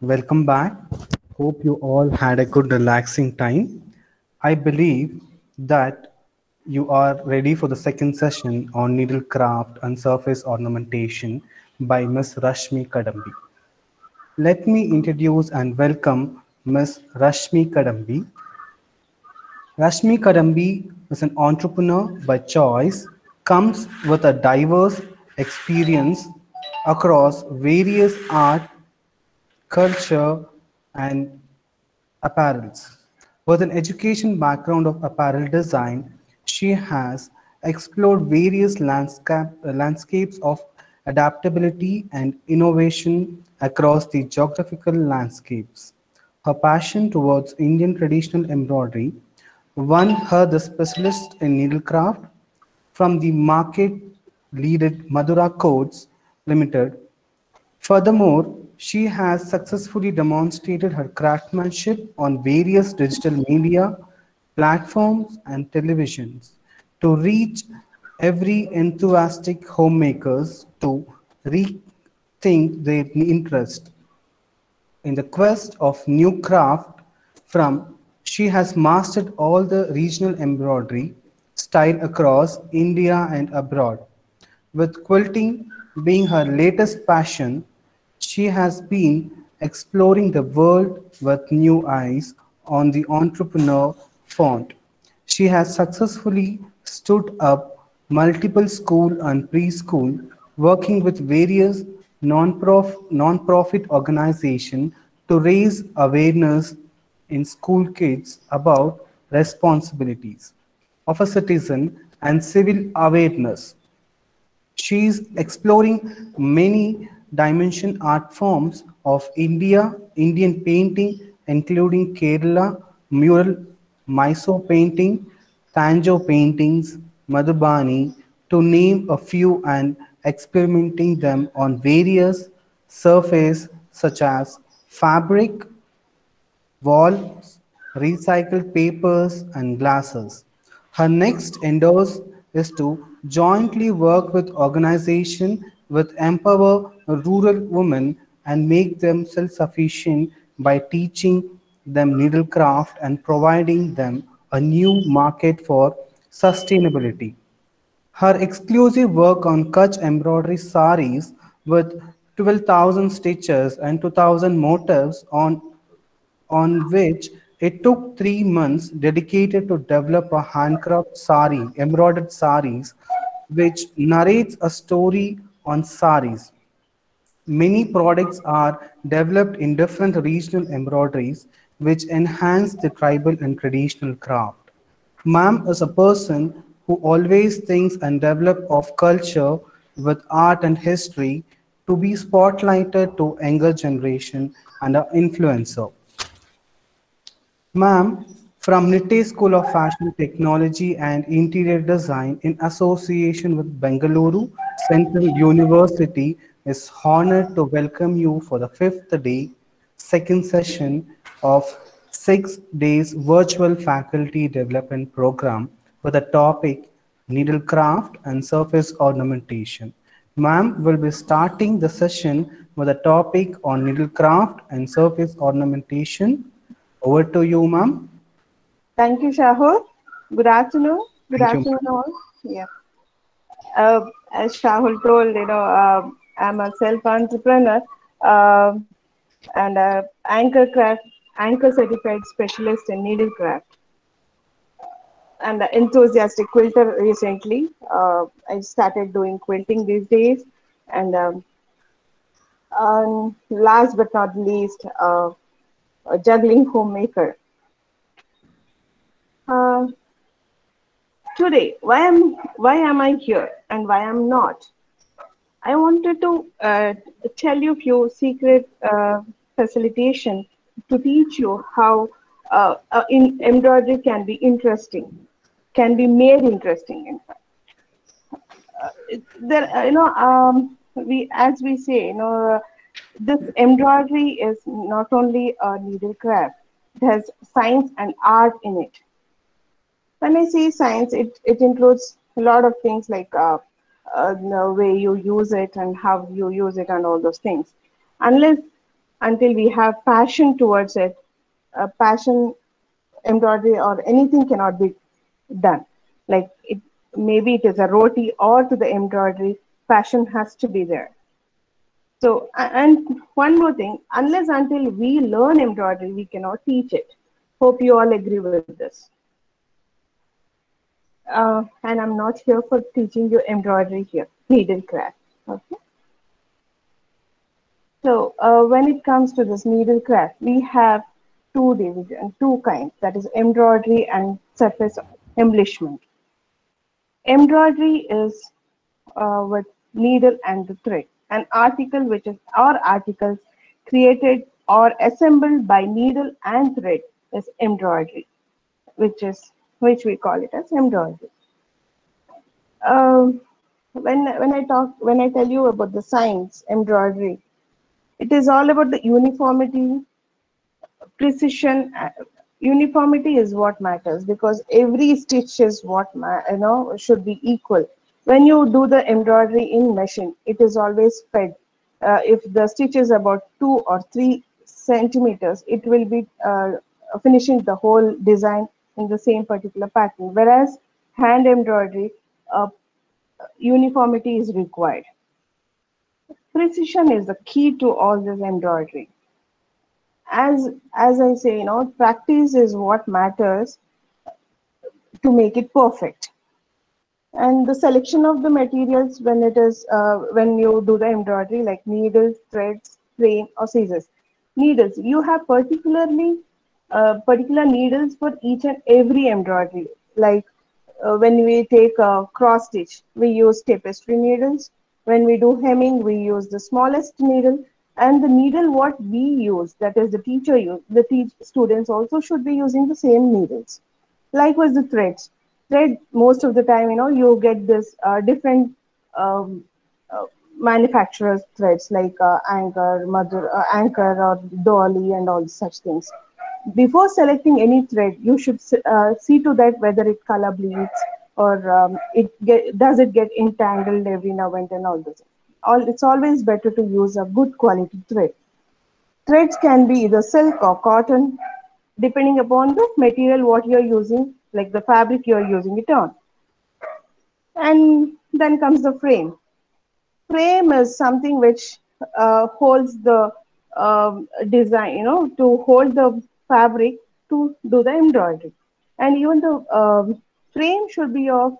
Welcome back. Hope you all had a good relaxing time. I believe that you are ready for the second session on needlecraft and surface ornamentation by Ms. Rashmi Kadambi. Let me introduce and welcome Ms. Rashmi Kadambi. Rashmi Kadambi is an entrepreneur by choice, comes with a diverse experience across various art, culture, and apparels. With an education background of apparel design, she has explored various landscape, landscapes of adaptability and innovation across the geographical landscapes. Her passion towards Indian traditional embroidery won her the specialist in needlecraft from the market leaded Madura Coats Limited. Furthermore, she has successfully demonstrated her craftsmanship on various digital media platforms and televisions to reach every enthusiastic homemakers to rethink their interest in the quest of new craft from she has mastered all the regional embroidery style across India and abroad. With quilting being her latest passion, she has been exploring the world with new eyes on the entrepreneur front. She has successfully stood up multiple school and preschool, working with various non-profit non-profit organizations to raise awareness in school kids about responsibilities of a citizen and civil awareness. She is exploring many dimension art forms of India, Indian painting, including Kerala, mural, Mysore painting, Tanjore paintings, Madhubani, to name a few and experimenting them on various surfaces such as fabric, walls, recycled papers, and glasses. Her next endeavor is to jointly work with organization with empower rural women and make them self-sufficient by teaching them needlecraft and providing them a new market for sustainability. Her exclusive work on Kutch embroidery saris with 12,000 stitches and 2,000 motifs on, on which it took three months dedicated to develop a handcraft sari, embroidered saris, which narrates a story on saris. Many products are developed in different regional embroideries, which enhance the tribal and traditional craft. Ma'am is a person who always thinks and develop of culture with art and history to be spotlighted to younger generation and an influencer. Ma'am, from Nitte School of Fashion Technology and Interior Design in association with Bengaluru Central University is honored to welcome you for the fifth day, second session of six days virtual faculty development program with the topic needlecraft and surface ornamentation. Ma'am will be starting the session with a topic on needlecraft and surface ornamentation. Over to you, ma'am. Thank you, Shahul. Good afternoon. Good Thank you. afternoon, all. Yeah. Uh, as Shahul told, you know, uh, I'm a self-entrepreneur uh, and a anchor craft, anchor certified specialist in needlecraft and an enthusiastic quilter recently. Uh, I started doing quilting these days. And um, um, last but not least, uh, a juggling homemaker. Uh, today, why am why am I here and why I'm not? I wanted to uh, tell you a few secret uh, facilitation to teach you how uh, uh, in embroidery can be interesting, can be made interesting. In fact, uh, there, uh, you know, um, we as we say, you know, this embroidery is not only a needlecraft; it has science and art in it. When I say science, it it includes a lot of things like uh, the way you use it and how you use it and all those things. Unless until we have passion towards it, uh, passion embroidery or anything cannot be done. Like it, maybe it is a roti or to the embroidery, passion has to be there. So, and one more thing, unless until we learn embroidery, we cannot teach it. Hope you all agree with this. Uh, and I'm not here for teaching you embroidery here, needlecraft. Okay. So uh, when it comes to this needlecraft, we have two division, two kinds, that is embroidery and surface embellishment. Embroidery is uh, with needle and thread. An article which is or articles created or assembled by needle and thread is embroidery, which is which we call it as embroidery. Um, when when I talk when I tell you about the science embroidery, it is all about the uniformity, precision. Uniformity is what matters because every stitch is what you know should be equal. When you do the embroidery in machine, it is always fed. Uh, if the stitch is about two or three centimeters, it will be uh, finishing the whole design in the same particular pattern. Whereas hand embroidery, uh, uniformity is required. Precision is the key to all this embroidery. As, as I say, you know, practice is what matters to make it perfect. And the selection of the materials when it is, uh, when you do the embroidery, like needles, threads, frame, or scissors. Needles, you have particularly uh, particular needles for each and every embroidery. Like uh, when we take a cross stitch, we use tapestry needles. When we do hemming, we use the smallest needle. And the needle what we use, that is the teacher use, the teach students also should be using the same needles. Likewise, the threads. Thread, most of the time, you know, you get this uh, different um, uh, manufacturers threads like uh, Anchor, Mother, uh, Anchor or Dolly and all such things before selecting any thread, you should uh, see to that whether it color bleeds or um, it get, does it get entangled every now and then. All this. All it's always better to use a good quality thread. Threads can be either silk or cotton, depending upon the material what you're using, like the fabric you're using it on. And then comes the frame. Frame is something which uh, holds the um, design, you know, to hold the fabric to do the embroidery. And even the um, frame should be of,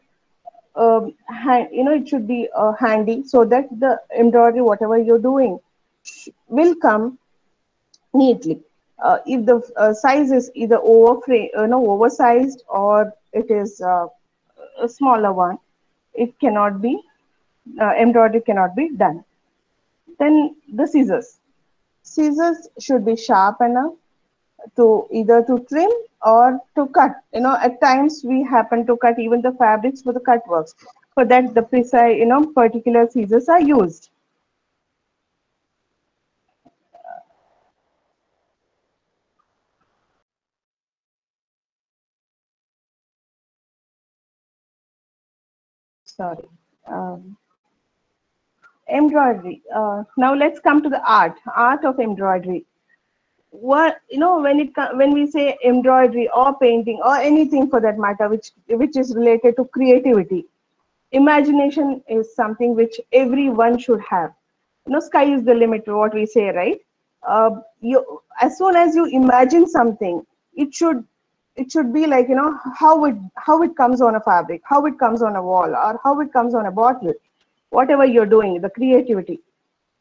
um, you know, it should be uh, handy so that the embroidery, whatever you're doing, will come neatly. Uh, if the uh, size is either over frame, you know, oversized or it is uh, a smaller one, it cannot be, uh, embroidery cannot be done. Then the scissors. Scissors should be sharp enough to either to trim or to cut. You know, at times we happen to cut even the fabrics for the cut works. For that, the precise, you know, particular scissors are used. Sorry. Um, embroidery. Uh, now let's come to the art, art of embroidery what you know when it when we say embroidery or painting or anything for that matter which which is related to creativity imagination is something which everyone should have. You know sky is the limit to what we say right? Uh, you as soon as you imagine something it should it should be like you know how it how it comes on a fabric how it comes on a wall or how it comes on a bottle. Whatever you're doing the creativity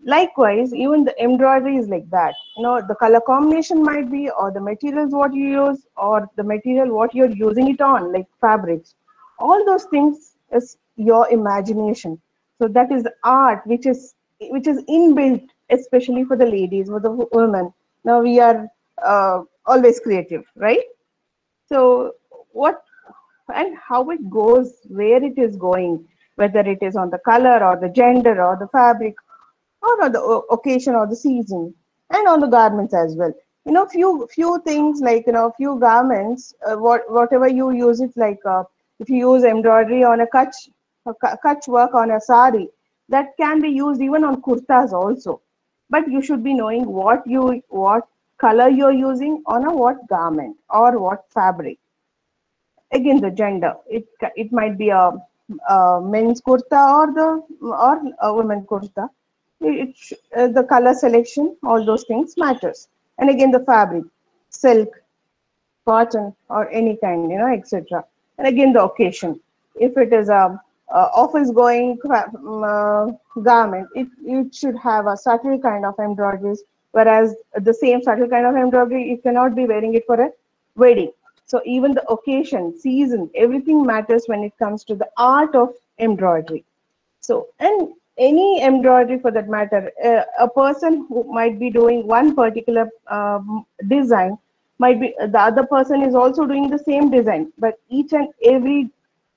likewise even the embroidery is like that. You know the color combination might be or the materials what you use or the material what you're using it on like fabrics. All those things is your imagination. So that is art which is which is inbuilt especially for the ladies for the women. Now we are uh, always creative, right? So what and how it goes, where it is going, whether it is on the color or the gender or the fabric or on the occasion or the season and on the garments as well. You know, few few things like you know, few garments, uh, what whatever you use it like uh, if you use embroidery on a kutch, a kutch work on a sari, that can be used even on kurtas also. But you should be knowing what you what color you're using on a what garment or what fabric again the gender it it might be a, a men's kurta or the or a women kurta it, uh, the color selection all those things matters. And again the fabric silk cotton or any kind you know etc and again the occasion. If it is a, a office going uh, garment it, it should have a subtle kind of embroideries whereas the same subtle kind of embroidery you cannot be wearing it for a wedding. So even the occasion, season, everything matters when it comes to the art of embroidery. So, and any embroidery for that matter, uh, a person who might be doing one particular um, design might be the other person is also doing the same design, but each and every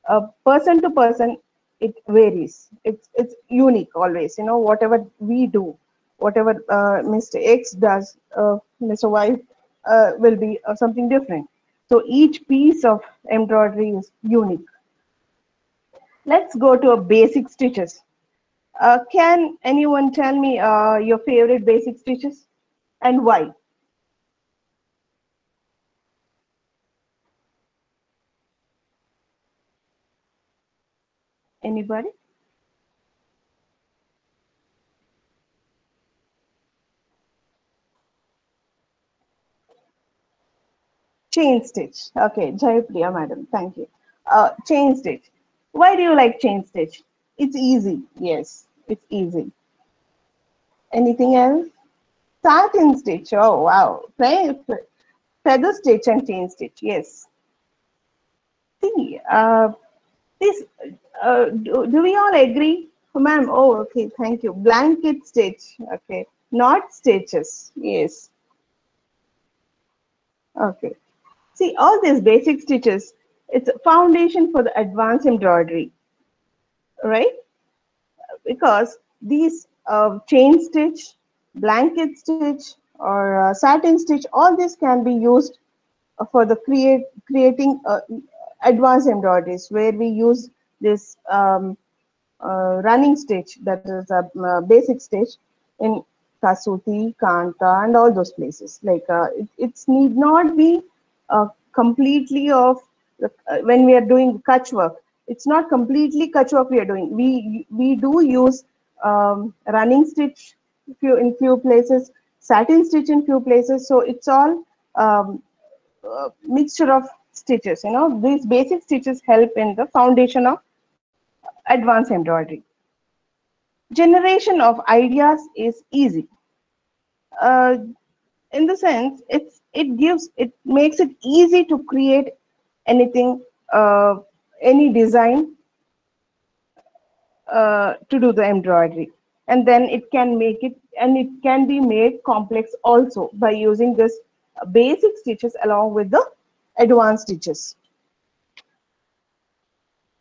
uh, person to person it varies. It's it's unique always. You know whatever we do, whatever uh, Mr. X does, uh, Mr. Y uh, will be uh, something different. So each piece of embroidery is unique. Let's go to a basic stitches. Uh, can anyone tell me uh, your favorite basic stitches and why? Anybody? Chain stitch. Okay, Jayapriya madam, thank you. Uh, chain stitch. Why do you like chain stitch? It's easy. Yes, it's easy. Anything else? Satin stitch. Oh, wow. Feather stitch and chain stitch. Yes. See, uh, this, uh, do, do we all agree? Oh, Ma'am, oh, okay, thank you. Blanket stitch. Okay. Not stitches. Yes. Okay. See, all these basic stitches, it's a foundation for the advanced embroidery, right? Because these uh, chain stitch, blanket stitch, or uh, satin stitch, all this can be used for the create creating uh, advanced embroideries where we use this um, uh, running stitch that is a uh, basic stitch in kasuti, kanta, and all those places. Like uh, it, it's need not be uh, completely of uh, when we are doing kutch work. It's not completely work we are doing. We we do use um, running stitch few in few places, satin stitch in few places. So it's all um, uh, mixture of stitches. You know, these basic stitches help in the foundation of advanced embroidery. Generation of ideas is easy. Uh, in the sense, it's it gives it makes it easy to create anything uh, any design uh, to do the embroidery. And then it can make it and it can be made complex also by using this basic stitches along with the advanced stitches.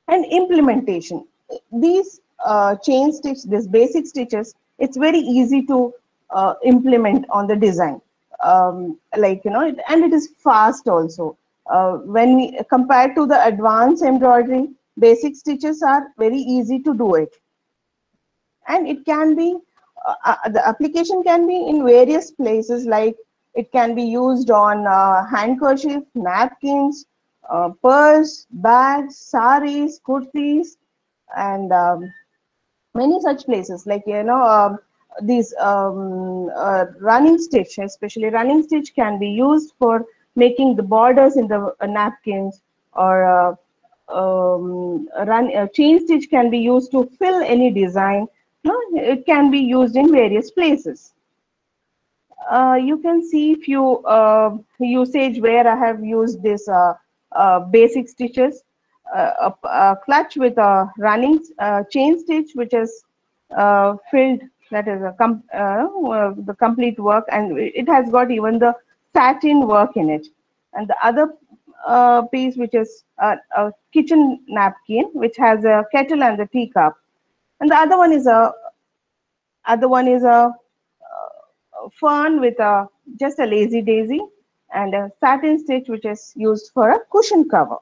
And implementation. These uh, chain stitch these basic stitches it's very easy to uh, implement on the design. Um, like you know and it is fast also uh, when we compared to the advanced embroidery basic stitches are very easy to do it. And it can be uh, uh, the application can be in various places like it can be used on uh, handkerchief napkins uh, purse bags saris kurtis and um, many such places. Like you know um, these um, uh, running stitch, especially running stitch can be used for making the borders in the uh, napkins or uh, um, run uh, chain stitch can be used to fill any design. No, it can be used in various places. Uh, you can see few uh, usage where I have used this basic stitches. A, a, clutch with a running chain stitch which is filled that is a com uh, uh, the complete work and it has got even the satin work in it. And the other uh, piece, which is a, a kitchen napkin, which has a kettle and a teacup. And the other one is a other one is a, uh fern with a just a lazy daisy and a satin stitch which is used for a cushion cover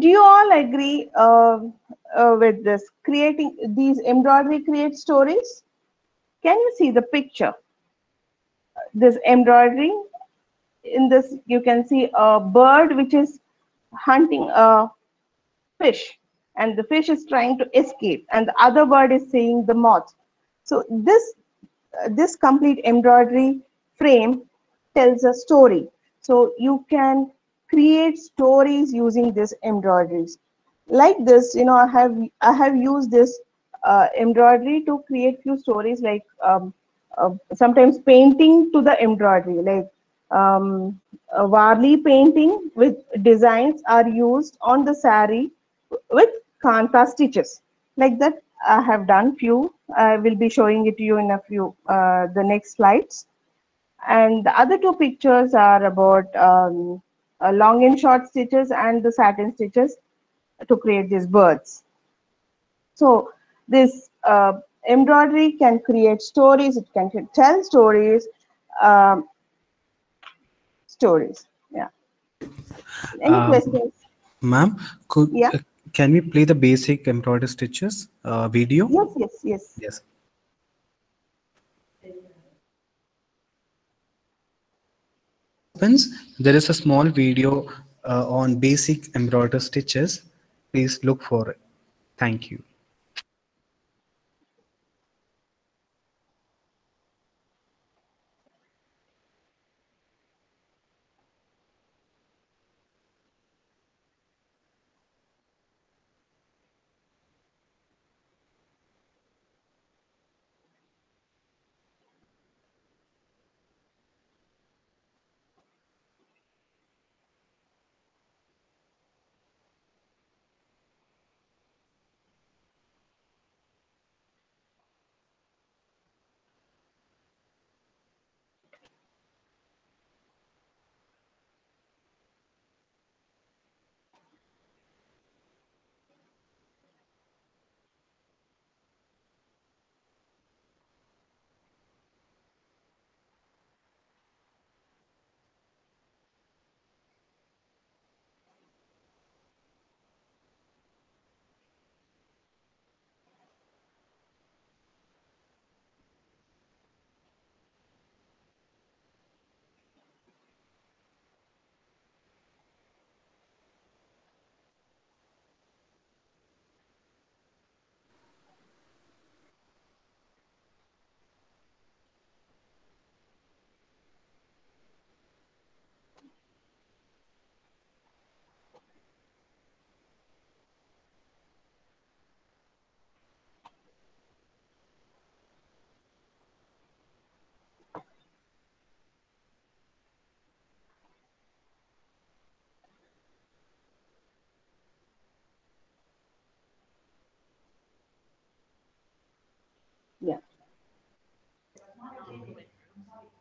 do you all agree uh, uh, with this creating these embroidery create stories can you see the picture this embroidery in this you can see a bird which is hunting a fish and the fish is trying to escape and the other bird is seeing the moth. So this uh, this complete embroidery frame tells a story. So you can create stories using this embroideries. Like this you know i have i have used this uh, embroidery to create few stories like um, uh, sometimes painting to the embroidery like um, Warli painting with designs are used on the sari with kanta stitches. Like that i have done few. I will be showing it to you in a few uh, the next slides. And the other two pictures are about um, uh, long and short stitches and the satin stitches to create these birds. So this uh, embroidery can create stories, it can tell stories, um, stories. Yeah. Any Um, questions? Ma'am, could Yeah. uh, can we play the basic embroidery stitches uh, video? Yes, yes, yes. Yes. Friends, there is a small video uh, on basic embroidery stitches. Please look for it. Thank you.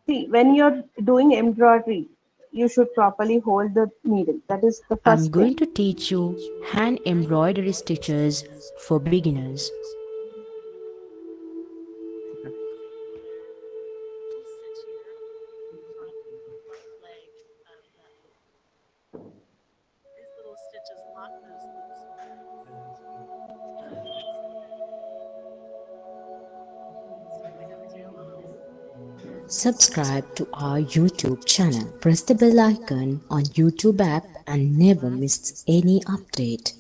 See, when you're doing embroidery, you should properly hold the needle. That is the first I'm going thing. to teach you hand embroidery stitches for beginners. Subscribe to our YouTube channel. Press the bell icon on YouTube app and never miss any update.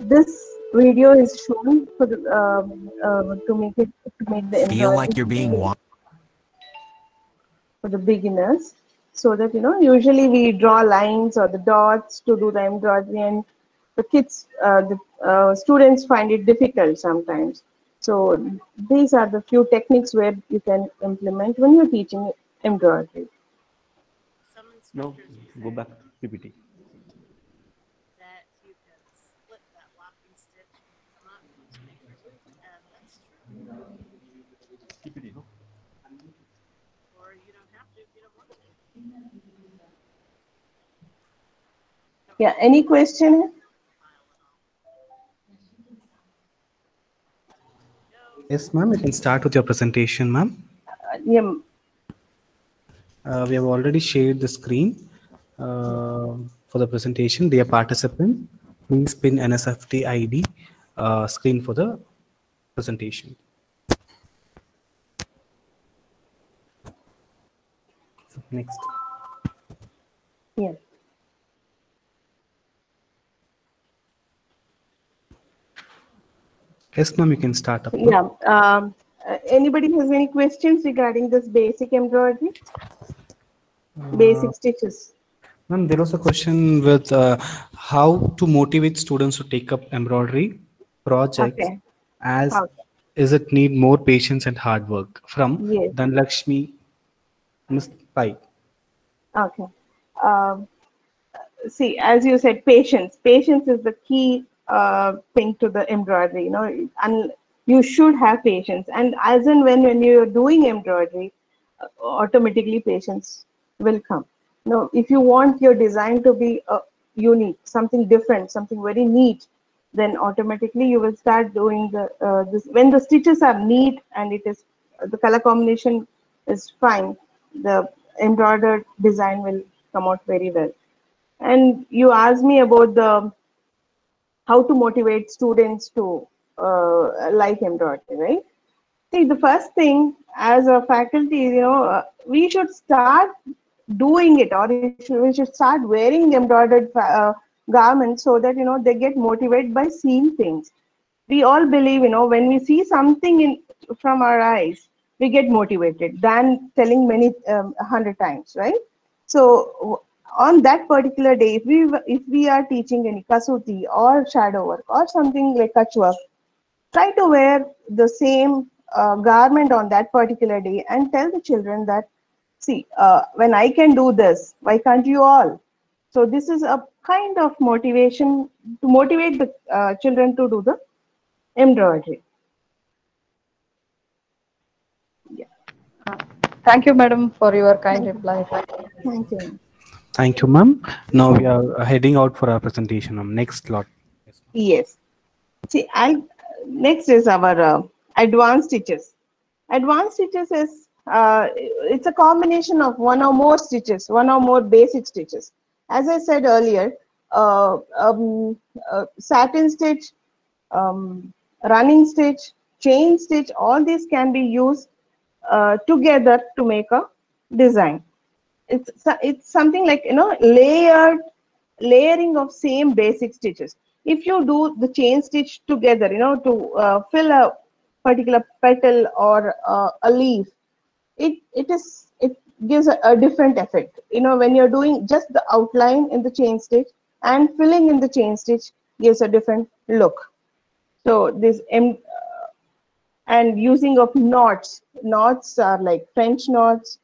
This video is shown for the, um, uh, to make it to make the Feel like you're being watched. for the beginners so that you know usually we draw lines or the dots to do the embroidery and the kids uh, the uh, students find it difficult sometimes so these are the few techniques where you can implement when you're teaching embroidery Some No, go say back PPT. that you can split that locking stitch and come up to make your loop, and that's true. PPT, no? Or you don't have to if you don't want to. Yeah any question Yes, ma'am. You can start with your presentation, ma'am. Uh, yeah Uh, we have already shared the screen uh, for the presentation. Dear participant, please pin NSFT ID uh, screen for the presentation. Next. yeah Yes, ma'am. You can start up. yeah um, uh, anybody has any questions regarding this basic embroidery basic stitches Ma'am, there was a question with uh, how to motivate students to take up embroidery projects Okay. as Okay. is it need more patience and hard work from Yes. Dhanlakshmi Miss Pai. Okay. Um, see, as you said, patience. Patience is the key uh, to the embroidery. You know, and you should have patience. And as and when when you're doing embroidery, uh, automatically patience will come. No, if you want your design to be uh, unique, something different, something very neat, then automatically you will start doing the uh, this when the stitches are neat and it is the color combination is fine the embroidered design will come out very well and you asked me about the how to motivate students to uh, like embroidery right? See the first thing as a faculty you know uh, we should start doing it or we should, we should start wearing embroidered uh, garments so that you know they get motivated by seeing things. We all believe you know when we see something in from our eyes we get motivated than telling many um, hundred times right? So on that particular day if we if we are teaching any kasuti or shadow work or something like kutch work try to wear the same uh, garment on that particular day and tell the children that see uh, when i can do this why can't you all? So this is a kind of motivation to motivate the uh, children to do the embroidery. Thank you, madam, for your kind reply. thank you Thank you, ma'am. Now we are heading out for our presentation. ma'am. Next slot. Yes. See, I'll, next is our uh, advanced stitches. Advanced stitches is uh, it's a combination of one or more stitches, one or more basic stitches. As I said earlier, uh, um, uh, satin stitch, um, running stitch, chain stitch, all these can be used uh, together to make a design. It's, it's something like, you know, layered, layering of same basic stitches. If you do the chain stitch together, you know, to uh, fill a particular petal or uh, a leaf, it, it is, it gives a, a different effect. You know, when you're doing just the outline in the chain stitch and filling in the chain stitch gives a different look. So this em- and using of knots. Knots are like French knots,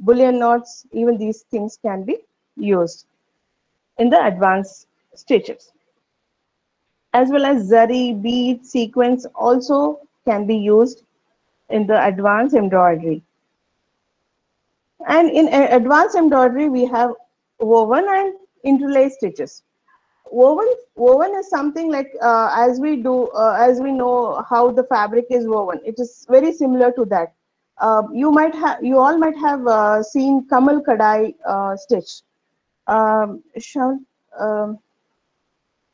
bullion knots, even these things can be used in the advanced stitches. As well as zari, bead, sequence also can be used in the advanced embroidery. And in uh, advanced embroidery, we have woven and interlaced stitches woven woven is something like uh, as we do uh, as we know how the fabric is woven it is very similar to that uh, you might have you all might have uh, seen kamal kadai uh, stitch um, shall um,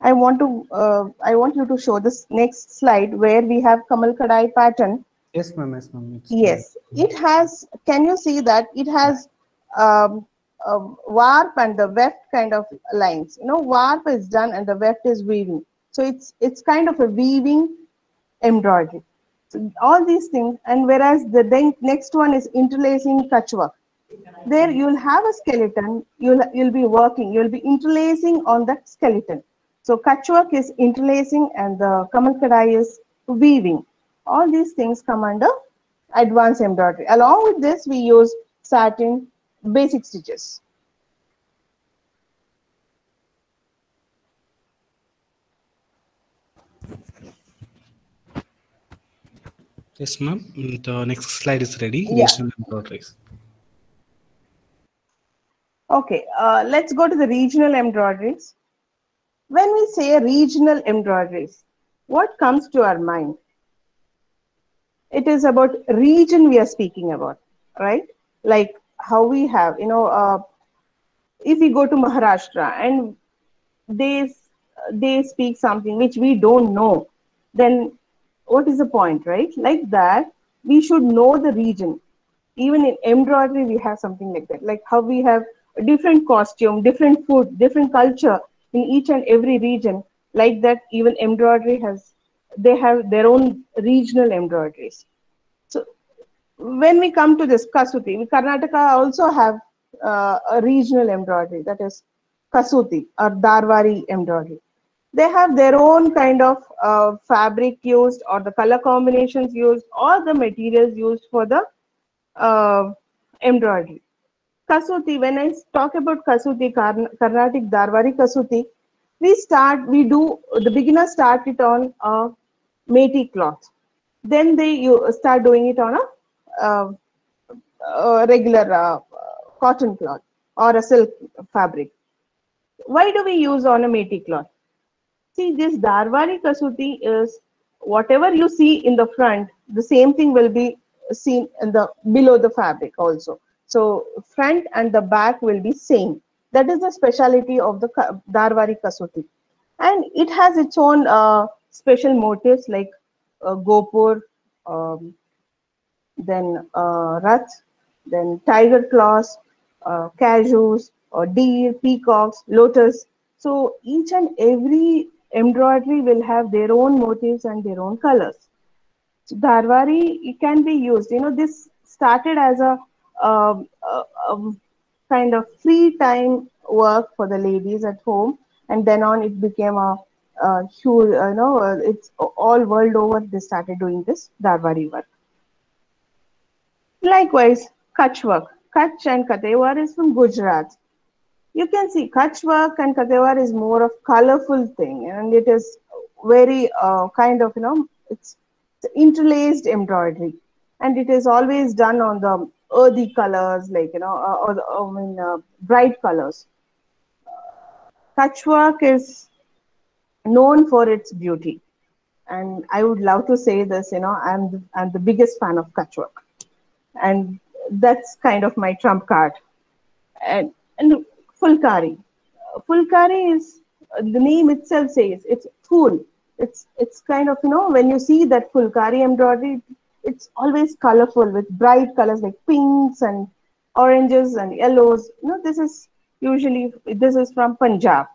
i want to uh, i want you to show this next slide where we have kamal kadai pattern Yes, ma'am. Yes, ma'am. Yes, it has. Can you see that it has um, um, warp and the weft kind of lines? You know, warp is done and the weft is weaving. So it's it's kind of a weaving embroidery. So all these things, and whereas the next one is interlacing kachwa. There hmm. you'll have a skeleton. You'll you'll be working. You'll be interlacing on that skeleton. So kachwak is interlacing and the kamal kadai is weaving. All these things come under advanced embroidery. Along with this, we use satin basic stitches. Yes, ma'am. The next slide is ready. Yeah. Embroideries. Okay, uh, let's go to the regional embroideries. When we say regional embroideries, what comes to our mind? It is about region we are speaking about, right? Like how we have, you know, uh, if we go to Maharashtra and they they speak something which we don't know, then what is the point, right? Like that, we should know the region. Even in embroidery, we have something like that. Like how we have a different costume, different food, different culture in each and every region. Like that, even embroidery has they have their own regional embroideries. So when we come to this Kasuti, we Karnataka also have uh, a regional embroidery that is Kasuti or Dharwari embroidery. They have their own kind of uh, fabric used or the color combinations used or the materials used for the uh, embroidery. Kasuti, when I talk about Kasuti, Karn- Dharwari Kasuti, we start, we do, the beginners start it on a meti cloth. Then they you start doing it on a, uh, a regular uh, cotton cloth or a silk fabric. Why do we use on a meti cloth? See, this Dharwari Kasuti is whatever you see in the front, the same thing will be seen in the below the fabric also. So front and the back will be same. That is the speciality of the Dharwari Kasuti. And it has its own uh, special motifs like uh, Gopur, um, then uh, then tiger claws, uh, cashews, or deer, peacocks, lotus. So each and every embroidery will have their own motifs and their own colors. So can be used. You know, this started as a, a, um, kind of free time work for the ladies at home, and then on it became a, a huge. You know, it's all world over. They started doing this Dharwari work. Likewise, Kutch work. Kutch and Kathiawar is from Gujarat. You can see Kutch work and Kathiawar is more of colorful thing, and it is very uh, kind of you know it's, it's interlaced embroidery, and it is always done on the earthy colors, like you know, uh, or the, I mean uh, bright colors. Kutch work is known for its beauty, and I would love to say this. You know, I'm the, I'm the biggest fan of Kutch work and that's kind of my trump card. And and fulkari, fulkari is uh, the name itself says it's full. It's it's kind of you know when you see that fulkari embroidery, it's always colorful with bright colors like pinks and oranges and yellows. You know this is usually this is from Punjab.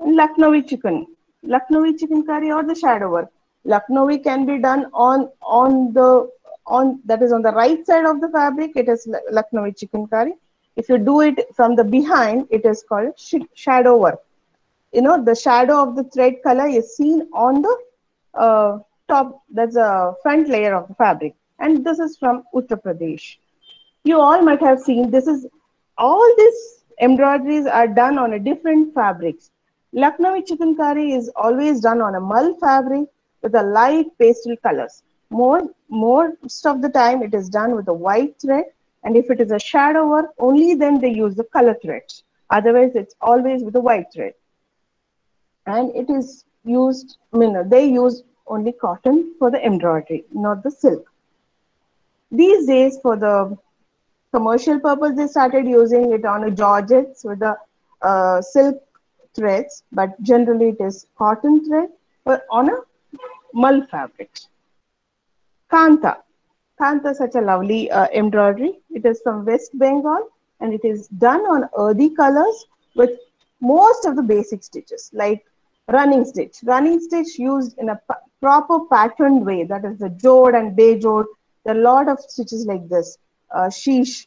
And Lucknowi chikan, Lucknowi chikankari or the shadow work. Lucknowi can be done on on the on that is on the right side of the fabric. It is Lu- Lucknowi chikankari. If you do it from the behind, it is called sh- shadow work. You know the shadow of the thread color is seen on the uh, top. That's a front layer of the fabric, and this is from Uttar Pradesh you all might have seen this is all these embroideries are done on a different fabrics lucknowi chikankari is always done on a mull fabric with a light pastel colors more most of the time it is done with a white thread and if it is a shadow work only then they use the color threads. Otherwise it's always with a white thread. And it is used I mean, they use only cotton for the embroidery not the silk. These days for the commercial purpose they started using it on a georgettes with the uh, silk threads but generally it is cotton thread or on a mull fabric. Kantha kantha is such a lovely uh, embroidery. It is from west bengal and it is done on earthy colors with most of the basic stitches like running stitch. Running stitch used in a proper patterned way that is the jod and bejod there are a lot of stitches like this uh, sheesh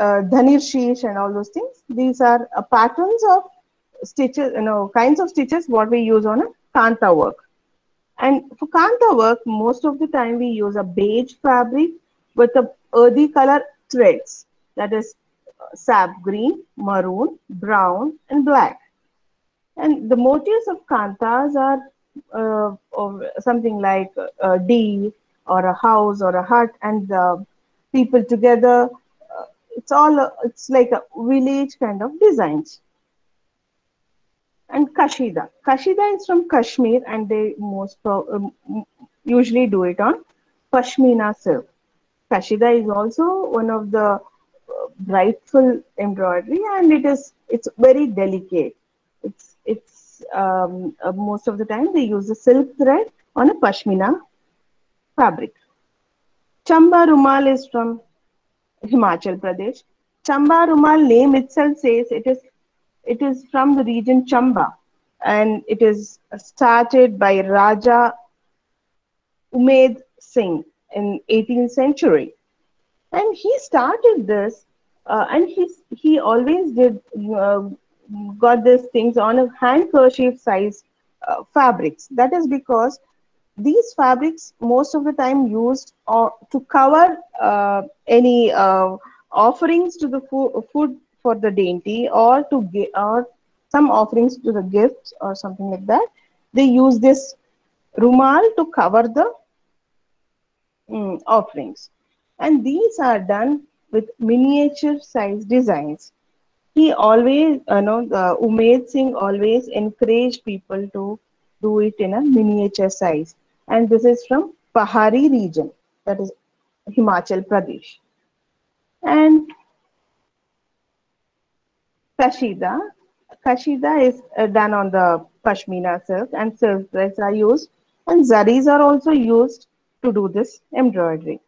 uh, dhanir sheesh and all those things. These are uh, patterns of stitches you know kinds of stitches what we use on a kantha work and for kantha work most of the time we use a beige fabric with a earthy color threads that is uh, sap green maroon brown and black and the motifs of kanthas are uh, of something like a D or a house or a hut, and the people together. Uh, it's all uh, it's like a village kind of designs. And Kashida, Kashida is from Kashmir, and they most um, usually do it on Pashmina silk. Kashida is also one of the uh, brightful embroidery, and it is it's very delicate. It's it's um, uh, most of the time they use a silk thread on a pashmina fabric. Chamba Rumal is from Himachal Pradesh. Chamba Rumal name itself says it is it is from the region Chamba and it is started by Raja Umed Singh in 18th century. And he started this uh, and he, he always did uh, got these things on a handkerchief size uh, fabrics. That is because these fabrics most of the time used or to cover uh, any uh, offerings to the fo- food for the dainty or to give or some offerings to the gifts or something like that. They use this rumal to cover the mm, offerings. And these are done with miniature size designs. He always you know the umaid singh always encouraged people to do it in a miniature size. And this is from pahari region that is himachal pradesh. And kashida kashida is uh, done on the pashmina silk and silk threads are used and zaris are also used to do this embroidery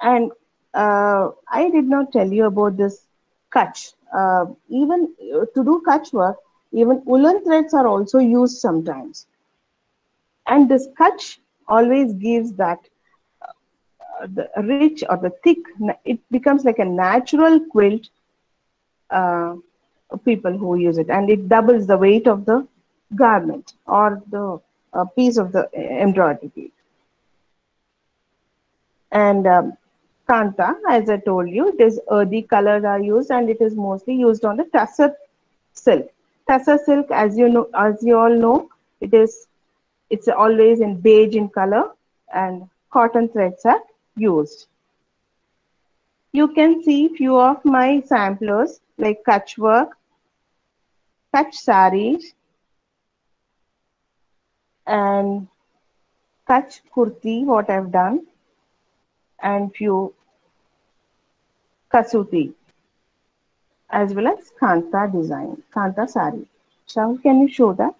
and uh, I did not tell you about this kutch. Uh, even uh, to do kutch work, even woolen threads are also used sometimes. And this kutch always gives that uh, the rich or the thick, it becomes like a natural quilt uh, people who use it. And it doubles the weight of the garment or the uh, piece of the embroidery. And um, Kantha, as I told you, it is earthy colors are used and it is mostly used on the tussar silk. Tussar silk, as you know, as you all know, it is it's always in beige in color and cotton threads are used. You can see few of my samplers like Kutch work, Kutch saris, and Kutch kurti, what I've done, and few kasuti. as well as Kantha design, Kantha sari. So can you show that?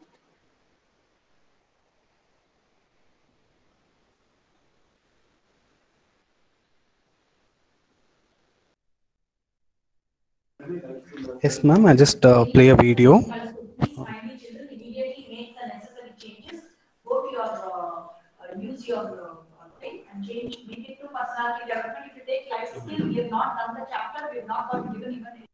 Yes, ma'am. I just uh, play a video. Change, to personality development. If you take life skill, we have not done the chapter, we have not given even.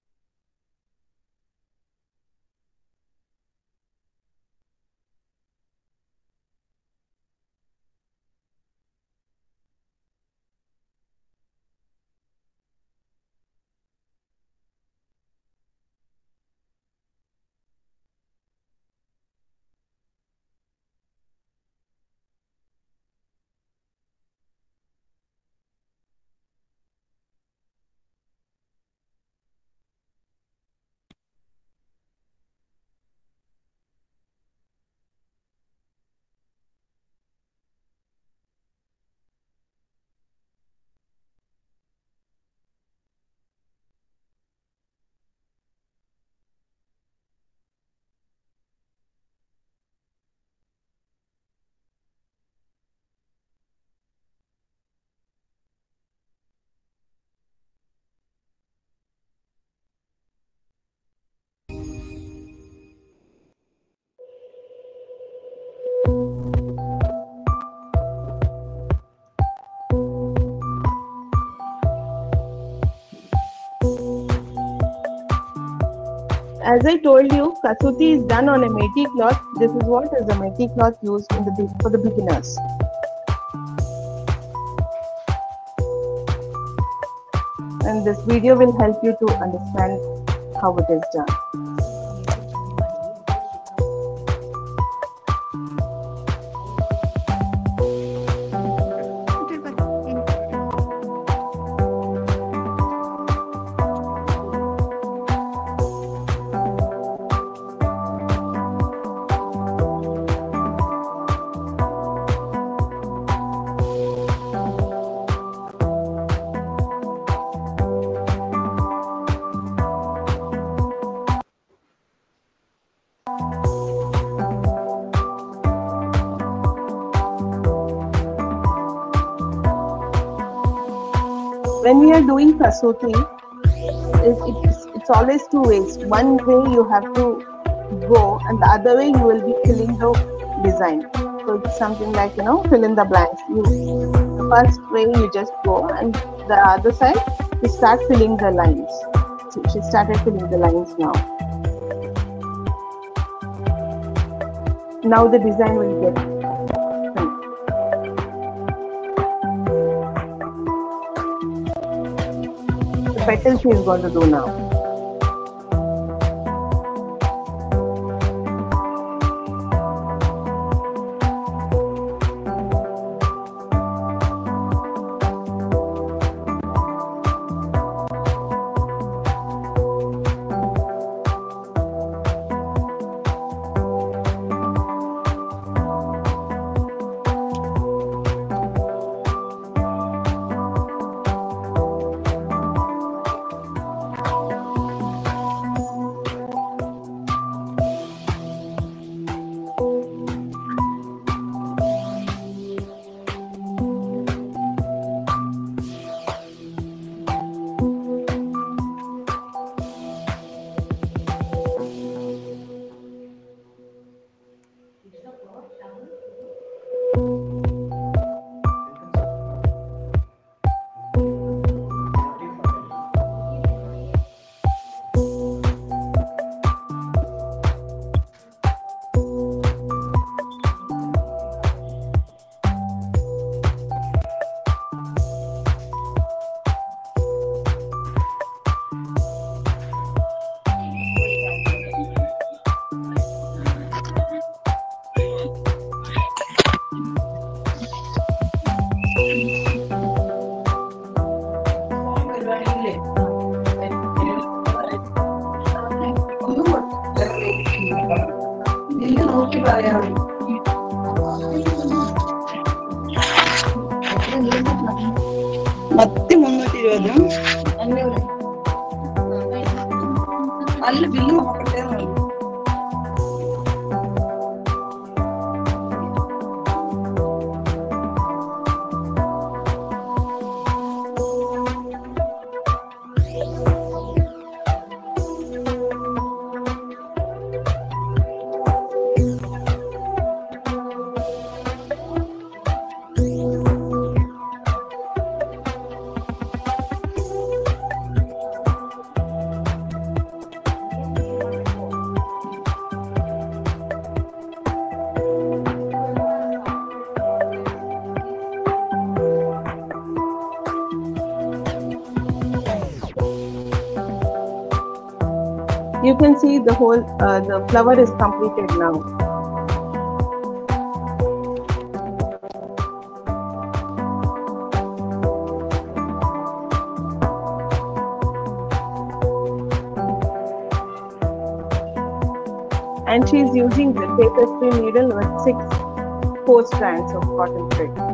As I told you, Kasuti is done on a meti cloth. This is what is a meti cloth used the for the beginners. And this video will help you to understand how it is done. Doing it, it's, it's always two ways. One way you have to go, and the other way you will be filling the design. So it's something like you know, fill in the blanks. You, the first way you just go, and the other side you start filling the lines. So she started filling the lines now. Now the design will get finished. the petal she is going to do now. See the whole, uh, the flower is completed now. And she is using the tapestry needle with six, four strands of cotton thread.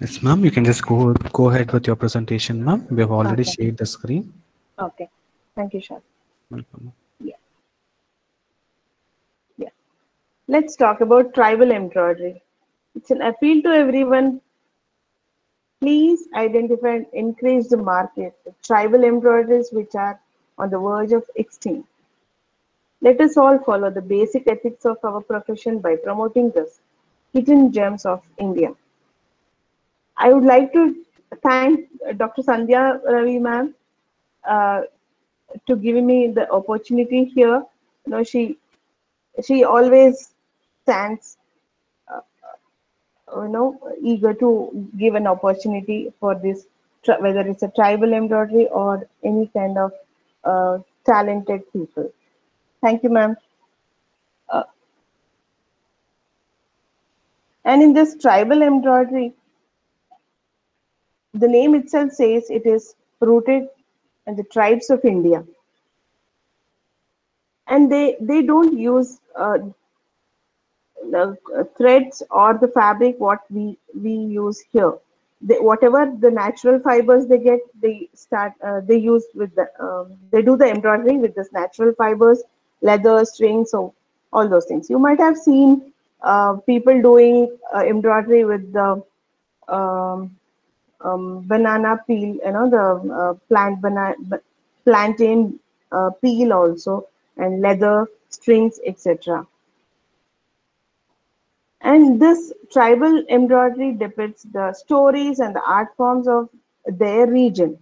Yes, ma'am. You can just go go ahead with your presentation, ma'am. We have already Okay. shared the screen. Okay, thank you, Shah. Welcome. Yeah. Yeah. Let's talk about tribal embroidery. It's an appeal to everyone. Please identify and increase the market of tribal embroideries which are on the verge of extinct. Let us all follow the basic ethics of our profession by promoting this hidden gems of India. I would like to thank Dr. Sandhya Ravi ma'am uh, to giving me the opportunity here. You know, she she always stands uh, you know eager to give an opportunity for this whether it's a tribal embroidery or any kind of uh, talented people thank you ma'am uh, and in this tribal embroidery the name itself says it is rooted in the tribes of india. And they they don't use uh, the threads or the fabric what we we use here. They, whatever the natural fibers they get they start uh, they use with the um, they do the embroidery with this natural fibers leather strings so all those things. You might have seen uh, people doing uh, embroidery with the um, um, banana peel you know the uh, plant banana plantain uh, peel also and leather strings etc and this tribal embroidery depicts the stories and the art forms of their region.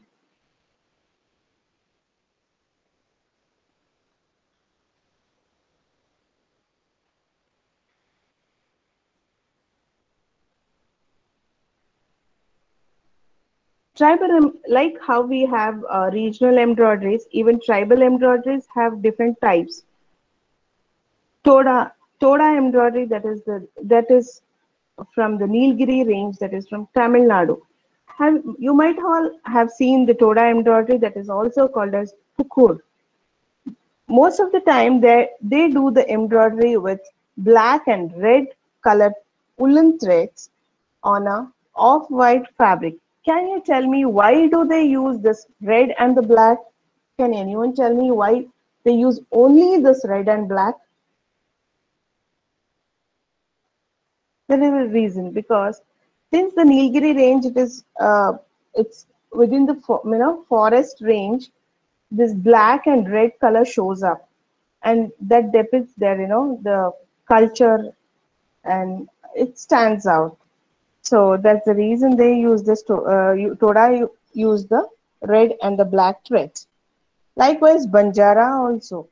Tribal, like how we have uh, regional embroideries, even tribal embroideries have different types. Toda, Toda embroidery that is the that is from the Nilgiri range that is from Tamil Nadu. Have, you might all have seen the Toda embroidery that is also called as Pukur. Most of the time they, they do the embroidery with black and red colored woolen threads on a off-white fabric. Can you tell me why do they use this red and the black? Can anyone tell me why they use only this red and black? There is a reason because since the Nilgiri range, it is uh, it's within the you know forest range. This black and red color shows up, and that depicts their you know the culture, and it stands out. So that's the reason they use this. To, uh, Toda use the red and the black threads. Likewise, Banjara also.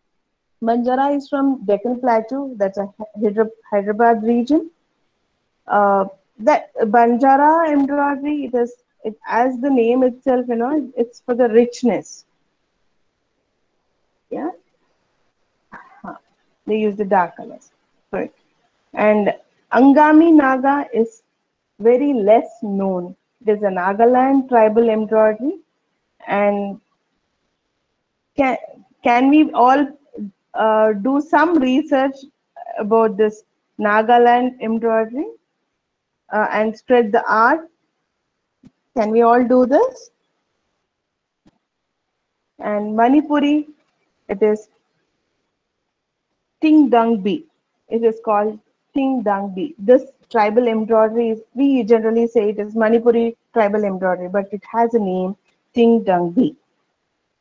Banjara is from Deccan Plateau, that's a Hyderabad region. Uh, that Banjara embroidery, it is it, as the name itself, you know, it's for the richness. Yeah, they use the dark colors for. And Angami Naga is very less known. It is a Nagaland tribal embroidery, and can can we all uh, do some research about this Nagaland embroidery uh, and spread the art? Can we all do this? And Manipuri, it is Ting Dung Bi. It is called Ting Dung Bi. This tribal embroidery we generally say it is Manipuri tribal embroidery, but it has a name, Ting Dung Bi.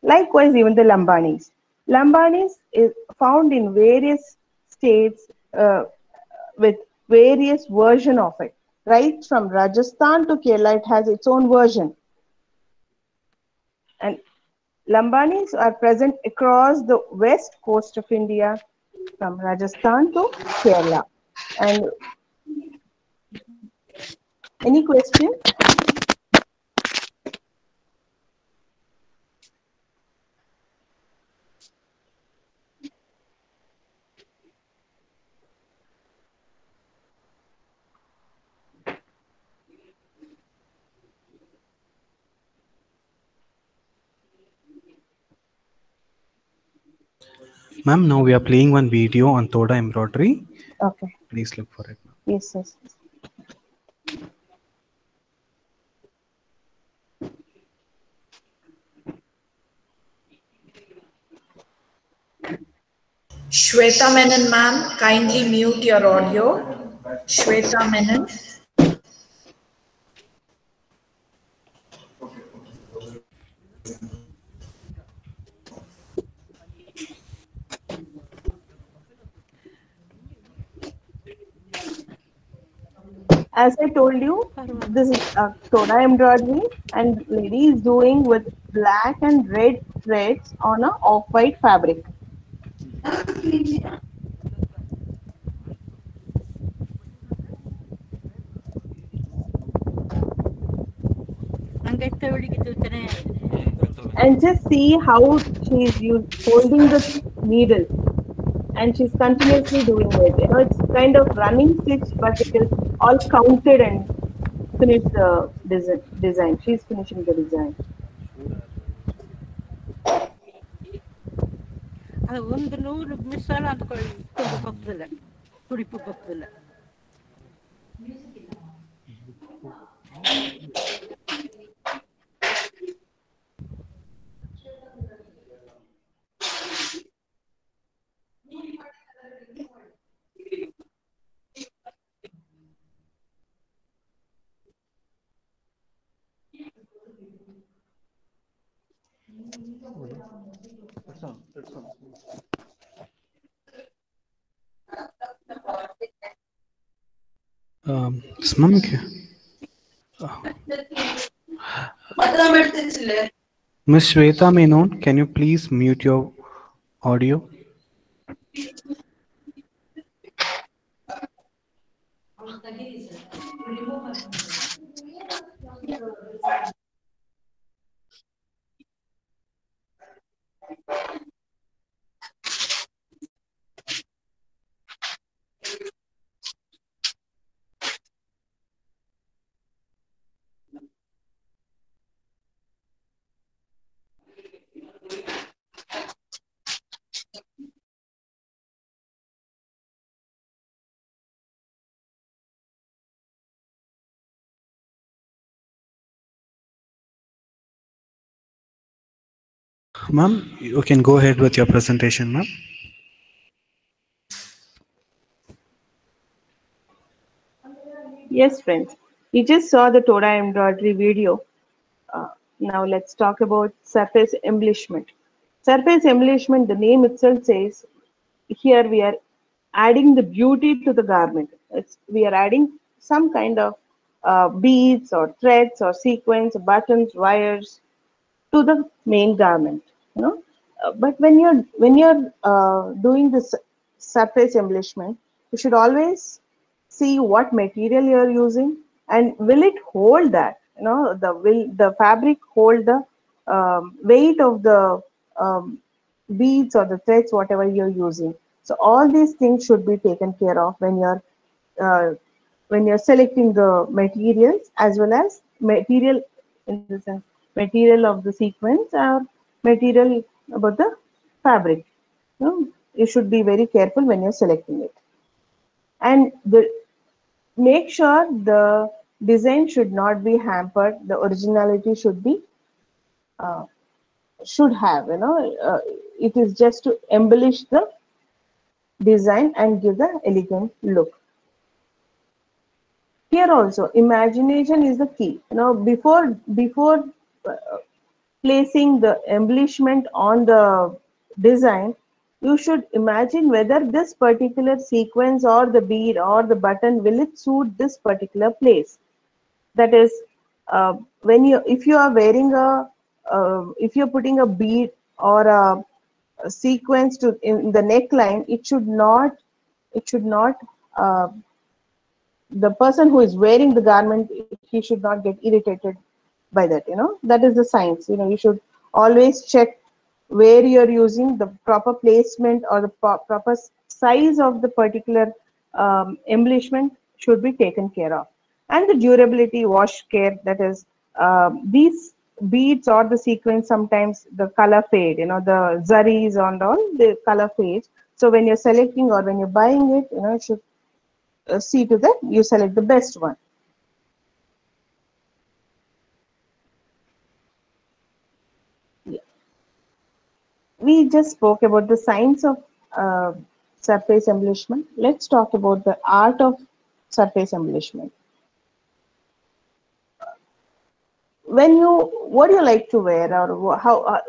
Likewise, even the Lambanis. Lambanis is found in various states uh, with various version of it. Right from Rajasthan to Kerala, it has its own version. And Lambanis are present across the west coast of India, from Rajasthan to Kerala. And any question? Ma'am, now we are playing one video on Toda embroidery. Okay. Please look for it. Yes, yes. Shweta Menon, ma'am, kindly mute your audio. Shweta Menon. As I told you, this is uh, a Toda embroidery, and lady is doing with black and red threads on a off-white fabric. And just see how she's holding the needle, and she's continuously doing it. You know, it's kind of running stitch, but it is all counted and finished the design. design. She's finishing the design. ಅದು ಒಂದು ನೂರು ಮಿಸಾಲ ಅಂದ್ಕೊಳ್ಳಿ ತುಂಬ ಪಕ್ಕದಲ್ಲ ತುಡಿಪು ಪಕ್ಕದಲ್ಲ Um, ma'am, क्या? Miss Shweta Menon, can you please mute your audio? Ma'am, you can go ahead with your presentation, ma'am. Yes, friends. We just saw the Toda embroidery video. Uh, now let's talk about surface embellishment. Surface embellishment, the name itself says, here we are adding the beauty to the garment. It's, we are adding some kind of uh, beads or threads or sequins, buttons, wires to the main garment you know. Uh, but when you're when you're uh, doing this surface embellishment you should always see what material you're using and will it hold that you know the will the fabric hold the um, weight of the um, beads or the threads whatever you're using. So all these things should be taken care of when you're uh, when you're selecting the materials as well as material in the sense material of the sequence or material about the fabric. You, you should be very careful when you're selecting it. And the make sure the design should not be hampered the originality should be uh, should have you know uh, it is just to embellish the design and give the elegant look. Here also imagination is the key. You know before before uh, placing the embellishment on the design you should imagine whether this particular sequence or the bead or the button will it suit this particular place? That is uh, when you if you are wearing a uh, if you're putting a bead or a, a sequence to in the neckline it should not it should not uh, the person who is wearing the garment he should not get irritated by that you know? That is the science you know? You should always check where you're using the proper placement or the pro- proper size of the particular um, embellishment should be taken care of. And the durability wash care that is um, these beads or the sequence sometimes the color fade you know the zaris and all the color fades. So when you're selecting or when you're buying it you know you should uh, see to that you select the best one we just spoke about the science of uh, surface embellishment. Let's talk about the art of surface embellishment. When you, what do you like to wear, or how uh,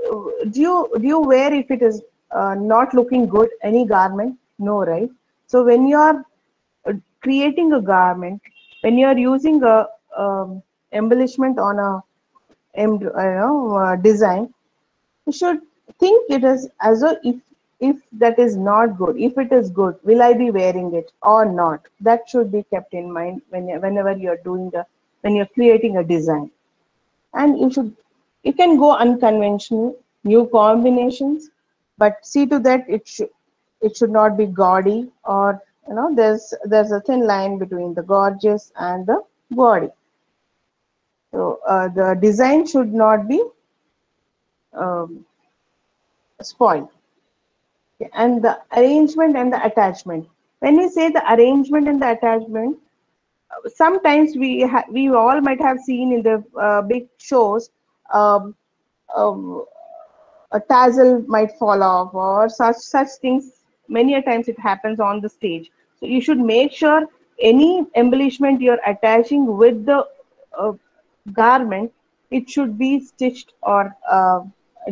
do you do you wear if it is uh, not looking good any garment? No, right? So when you are uh, creating a garment, when you are using a um, embellishment on a you know uh, design, you should think it is as though if if that is not good if it is good will i be wearing it or not? That should be kept in mind when you- whenever you're doing the when you're creating a design. And you should you can go unconventional new combinations but see to that it should it should not be gaudy or you know there's there's a thin line between the gorgeous and the gaudy. So uh, the design should not be um, Okay, And the arrangement and the attachment. When we say the arrangement and the attachment, sometimes we we all might have seen in the uh, big shows um, um, a tassel might fall off or such such things. Many a times it happens on the stage. So you should make sure any embellishment you're attaching with the uh, garment, it should be stitched or uh,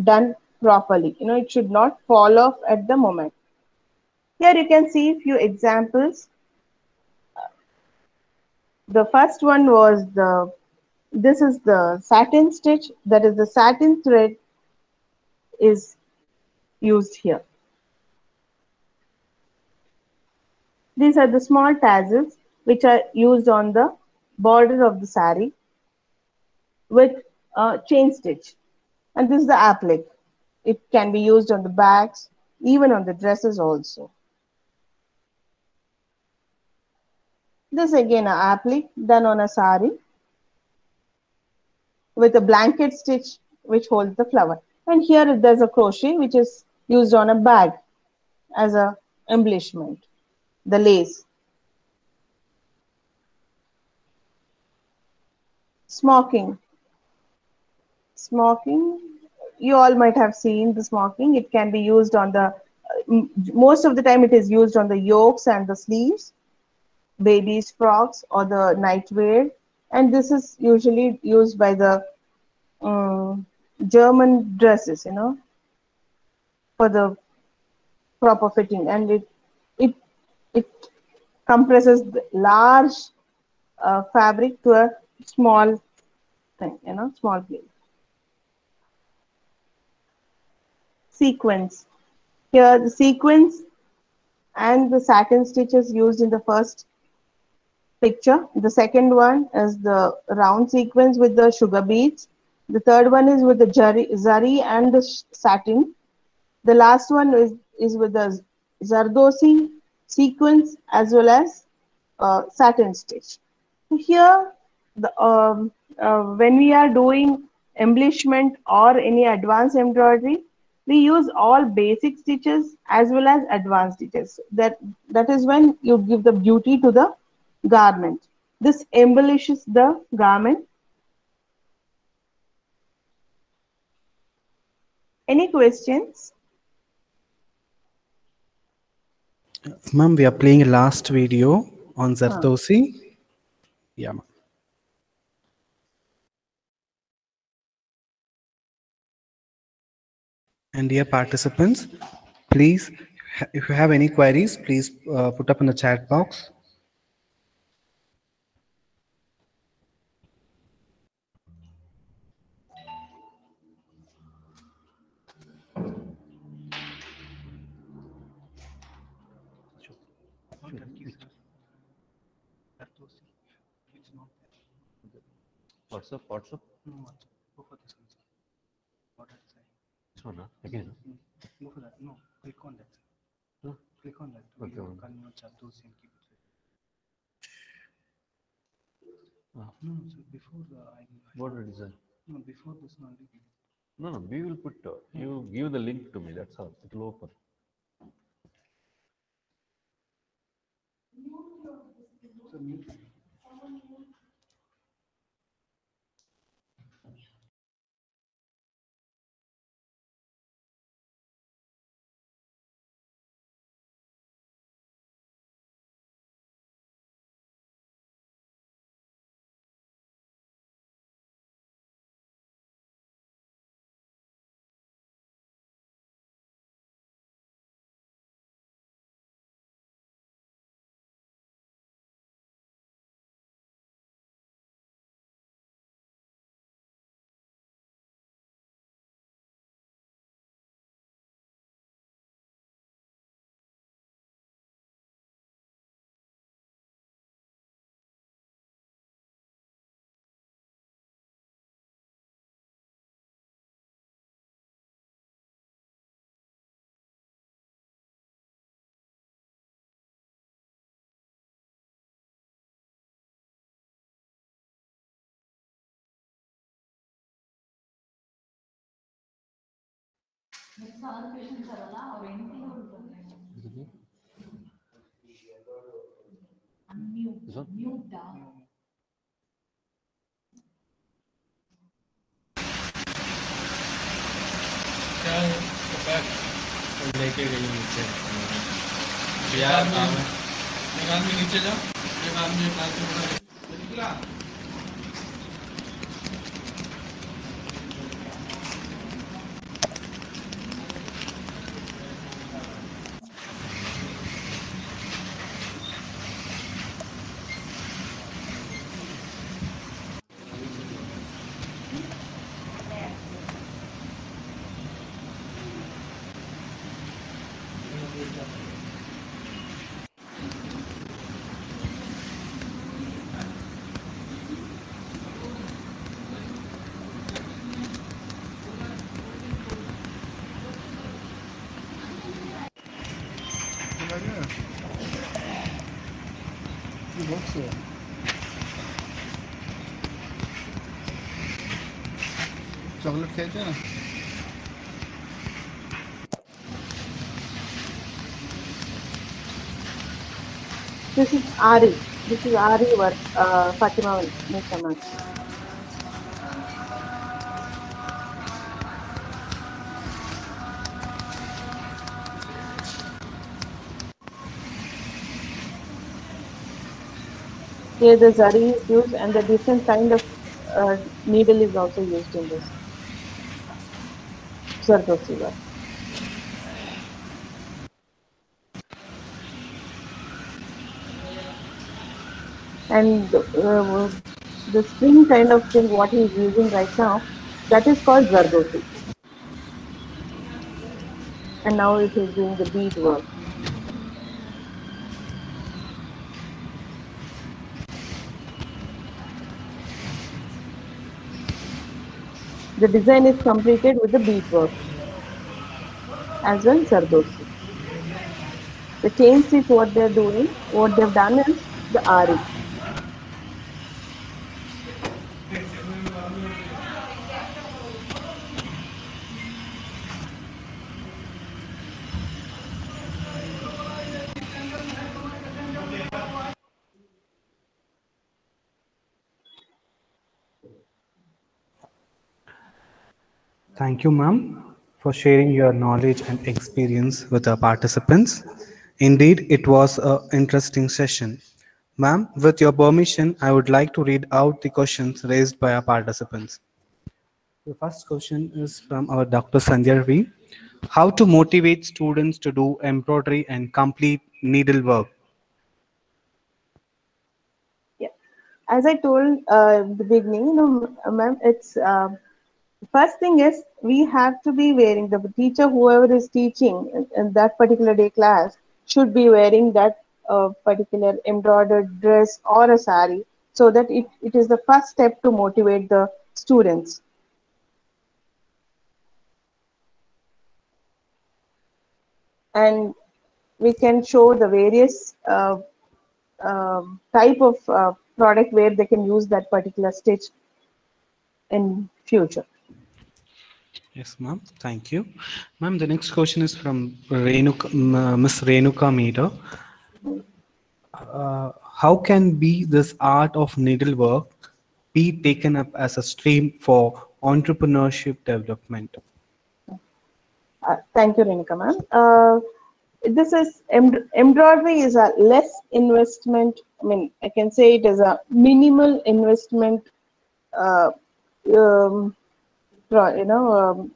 done properly. You know, it should not fall off at the moment. Here you can see a few examples. The first one was the, this is the satin stitch, that is the satin thread is used here. These are the small tassels which are used on the border of the sari with uh, chain stitch. And this is the applique. It can be used on the bags, even on the dresses also. This again a applique done on a sari with a blanket stitch which holds the flower. And here there's a crochet which is used on a bag as a embellishment, the lace. Smocking. Smocking, you all might have seen the smocking. It can be used on the, most of the time it is used on the yokes and the sleeves, babies' frocks or the nightwear. And this is usually used by the um, German dresses, you know, for the proper fitting. And it, it, it compresses the large uh, fabric to a small thing, you know, small place. Sequence. Here the sequence and the satin stitches used in the first picture. The second one is the round sequence with the sugar beads. The third one is with the zari and the satin. The last one is, is with the zardosi sequence as well as uh, satin stitch. So Here, the, um, uh, when we are doing embellishment or any advanced embroidery, we use all basic stitches as well as advanced stitches. That that is when you give the beauty to the garment. This embellishes the garment. Any questions? Ma'am, we are playing last video on Zardosi. Yeah, And dear participants, please, if you have any queries, please uh, put up in the chat box. WhatsApp, WhatsApp. This one, huh? again. Go for that. No, click on that. Huh? Click on that. Okay, Video, one. convert Zardosi and keep it. Ah. No, no, so before the I, What it is? uh, no, before this one, No, no, we will put, uh, you give the link to me, that's all. It will open. So This one? लेके गई नीचे यार काम है एक आदमी नीचे जाओ एक आदमी एक आदमी निकला चॉकलेट खाते हैं ना This is Ari. This is Ari work, uh, Fatima Muhammad. Here the zari is used and the different kind of uh, needle is also used in this. Work. and uh, the string kind of thing what he is using right now that is called zardosi and now it is doing the bead work. The design is completed with the bead work as well Zardosi. The chain stitch what they're doing, what they've done is the Ari. Thank you, ma'am, for sharing your knowledge and experience with our participants. Indeed, it was an interesting session. Ma'am, with your permission, I would like to read out the questions raised by our participants. The first question is from our Dr. Sandhya Ravi. How to motivate students to do embroidery and complete needlework? Yeah, as I told uh, the beginning, you know, ma'am, it's uh, first thing is we have to be wearing the teacher whoever is teaching in, that particular day class should be wearing that uh, particular embroidered dress or a sari so that it, it is the first step to motivate the students. And we can show the various uh, um type of uh, product where they can use that particular stitch in future Yes, ma'am. Thank you. Ma'am, the next question is from Renuka, m- Miss Renuka Medar. Uh, how can be this art of needlework be taken up as a stream for entrepreneurship development? Uh, thank you, Renuka ma'am. Uh, this is em- embroidery is a less investment. I mean, I can say it is a minimal investment. Uh, um, you know, um,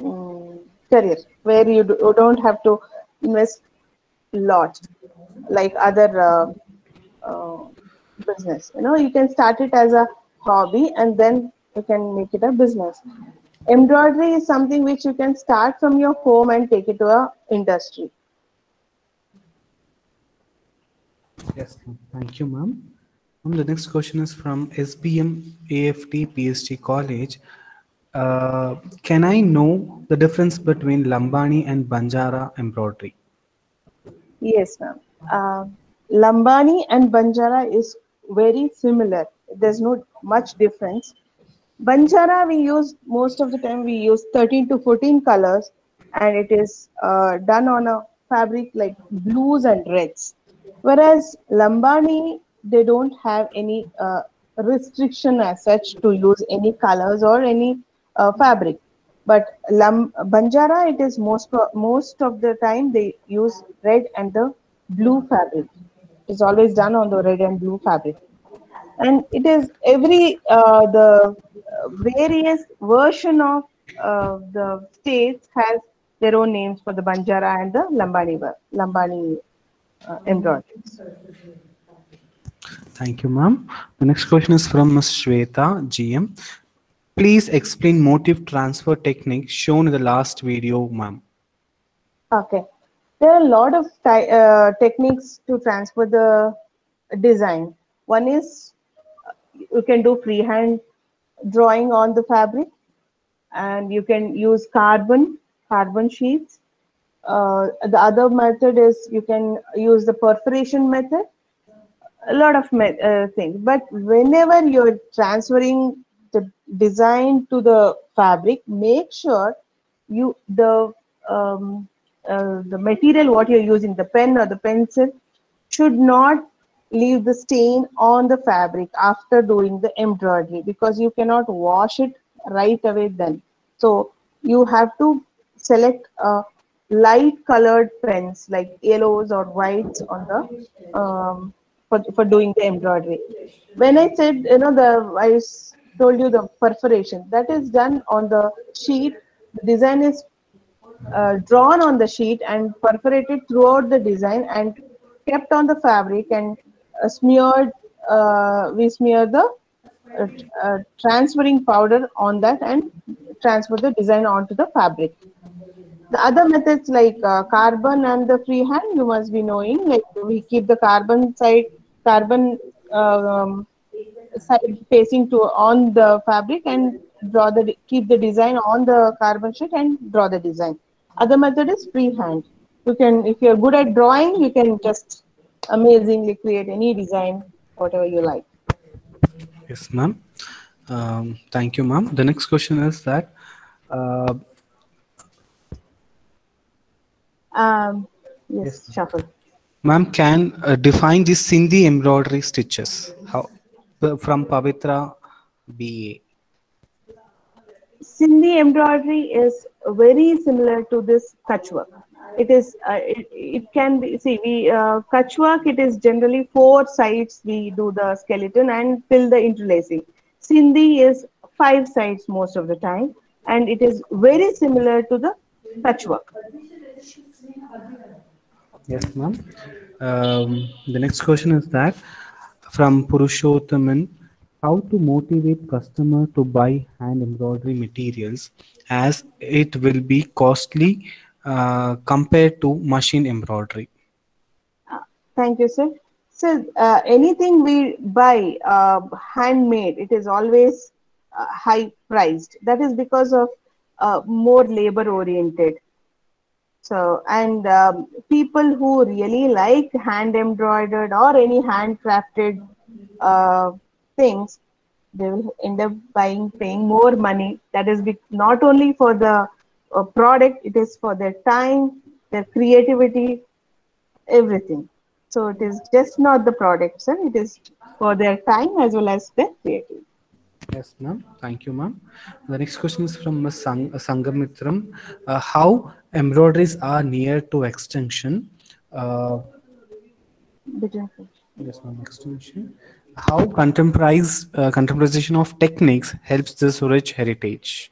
mm, career where you, do, you don't have to invest lot like other uh, uh, business. You know, you can start it as a hobby and then you can make it a business embroidery is something which you can start from your home and take it to a industry Yes, thank you, ma'am. The next question is from SBM AFT PhD College. Uh, can I know the difference between Lambani and Banjara embroidery? yes ma'am. Uh, lambani and banjara is very similar. There's no much difference. Banjara we use most of the time we use 13 to 14 colors and it is uh, done on a fabric like blues and reds. Whereas lambani they don't have any uh, restriction as such to use any colors or any uh, fabric but lam- banjara it is most most of the time they use red and the blue fabric it's always done on the red and blue fabric and it is every uh, the various version of uh, the states has their own names for the banjara and the lambani lambani uh, embroideries Thank you, ma'am. The next question is from Ms. Shweta, GM. Please explain motive transfer technique shown in the last video, ma'am. Okay. There are a lot of uh, techniques to transfer the design. One is uh, you can do freehand drawing on the fabric and you can use carbon, carbon sheets. Uh, the other method is you can use the perforation method. A lot of uh, things. But whenever you're transferring the design to the fabric, make sure you the um, uh, the material what you're using the pen or the pencil should not leave the stain on the fabric after doing the embroidery because you cannot wash it right away then. So you have to select uh, light colored pens like yellows or whites on the um, for, for doing the embroidery. When i said you know the i told you the perforation that is done on the sheet the design is uh, drawn on the sheet and perforated throughout the design and kept on the fabric and uh, smeared uh, we smear the uh, uh, transferring powder on that and transfer the design onto the fabric The other methods like uh, carbon and the freehand, you must be knowing. Like we keep the carbon side, carbon um, side facing to on the fabric and draw the keep the design on the carbon sheet and draw the design. Other method is freehand. You can, if you're good at drawing, you can just amazingly create any design, whatever you like. Yes, ma'am. Um, thank you, ma'am. The next question is that, uh, Um, yes, shuffle. ma'am, can uh, define the Sindhi embroidery stitches from Pavitra BA. Sindhi embroidery is very similar to this kutch work. It is, uh, it, it can be, see, we, uh, kutch work, it is generally four sides we do the skeleton and fill the interlacing. Sindhi is five sides most of the time and it is very similar to the kutch work. Yes, ma'am. Um, the next question is that from Purushothaman, how to motivate customer to buy hand embroidery materials as it will be costly uh, compared to machine embroidery. Thank you, sir. So uh, anything we buy uh, handmade, it is always uh, high priced. That is because of uh, more labor oriented. So, and um, people who really like hand embroidered or any handcrafted uh, things, they will end up buying, paying more money. That is not only for the uh, product, it is for their time, their creativity, everything. So it is just not the product, sir. It is for their time as well as their creativity. Yes, ma'am. Thank you, ma'am. The next question is from Ms. Sang- uh, Sangamitram. Uh, how embroideries are near to extinction? Uh, yes, ma'am. Extinction. How contemporary uh, contemporization of techniques helps this rich heritage?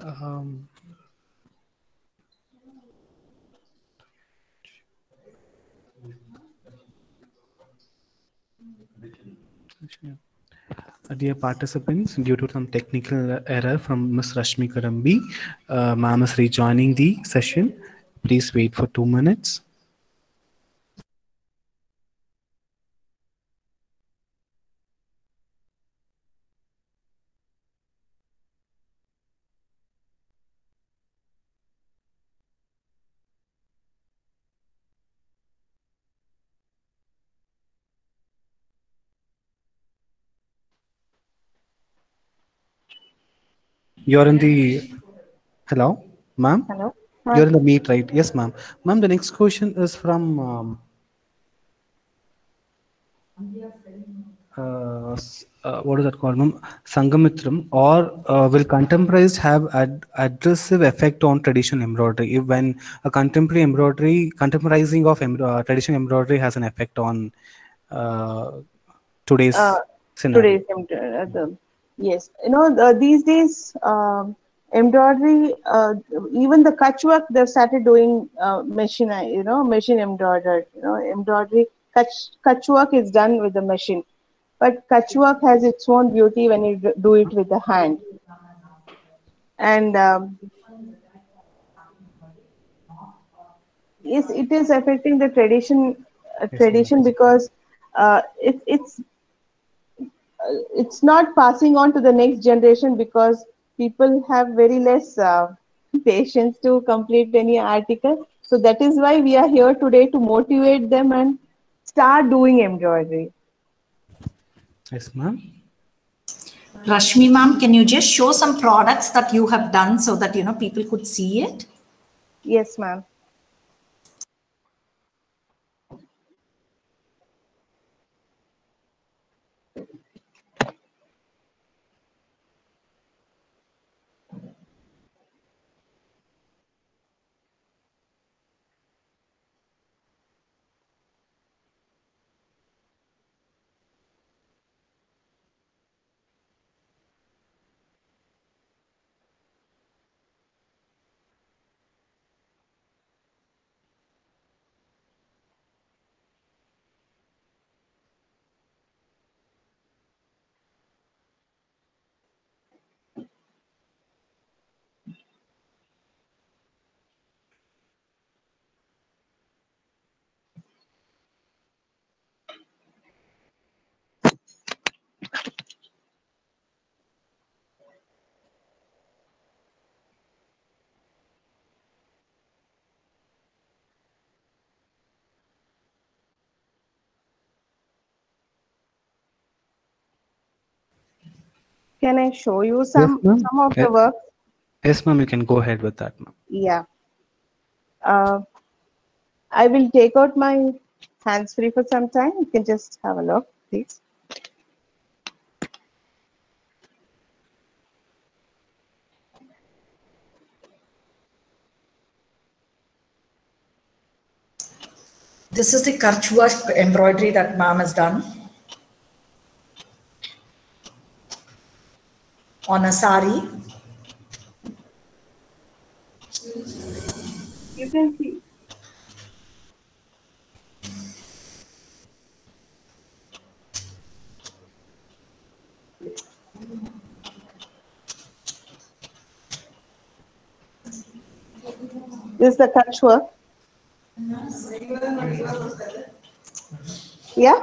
Um, Uh, Dear participants, due to some technical error from Ms. Rashmi Karambi, uh, ma'am is rejoining the session. Please wait for two minutes. You're in the hello, ma'am. Hello. You're in the meet, right? Yes, ma'am. Ma'am, the next question is from um, uh, uh, what is that called, ma'am? Sangamitram. Or uh, will contemporaries have ad- adversive effect on traditional embroidery? If when a contemporary embroidery, contemporizing of embro- uh, traditional embroidery has an effect on uh, today's Uh, scenario. today's yes, you know the, these days um, embroidery, uh, even the kutch work, they've started doing uh, machine. uh, You know, machine embroidered. You know, embroidery kutch kutch work is done with the machine, but kutch work has its own beauty when you do it with the hand. And um, yes, it is affecting the tradition uh, tradition because uh, it, it's it's not passing on to the next generation because people have very less uh, patience to complete any article. So that is why we are here today to motivate them and start doing embroidery. Yes, ma'am. Rashmi ma'am, can you just show some products that you have done so that you know people could see it? Yes, ma'am. Can I show you some ma'am. some of Yeah. the work? Yes, ma'am. You can go ahead with that, ma'am. Yeah. Uh, I will take out my hands free for some time. You can just have a look, please. This is the Kutch embroidery that ma'am has done on a sari. You can see. This is the Kutch work. Yeah.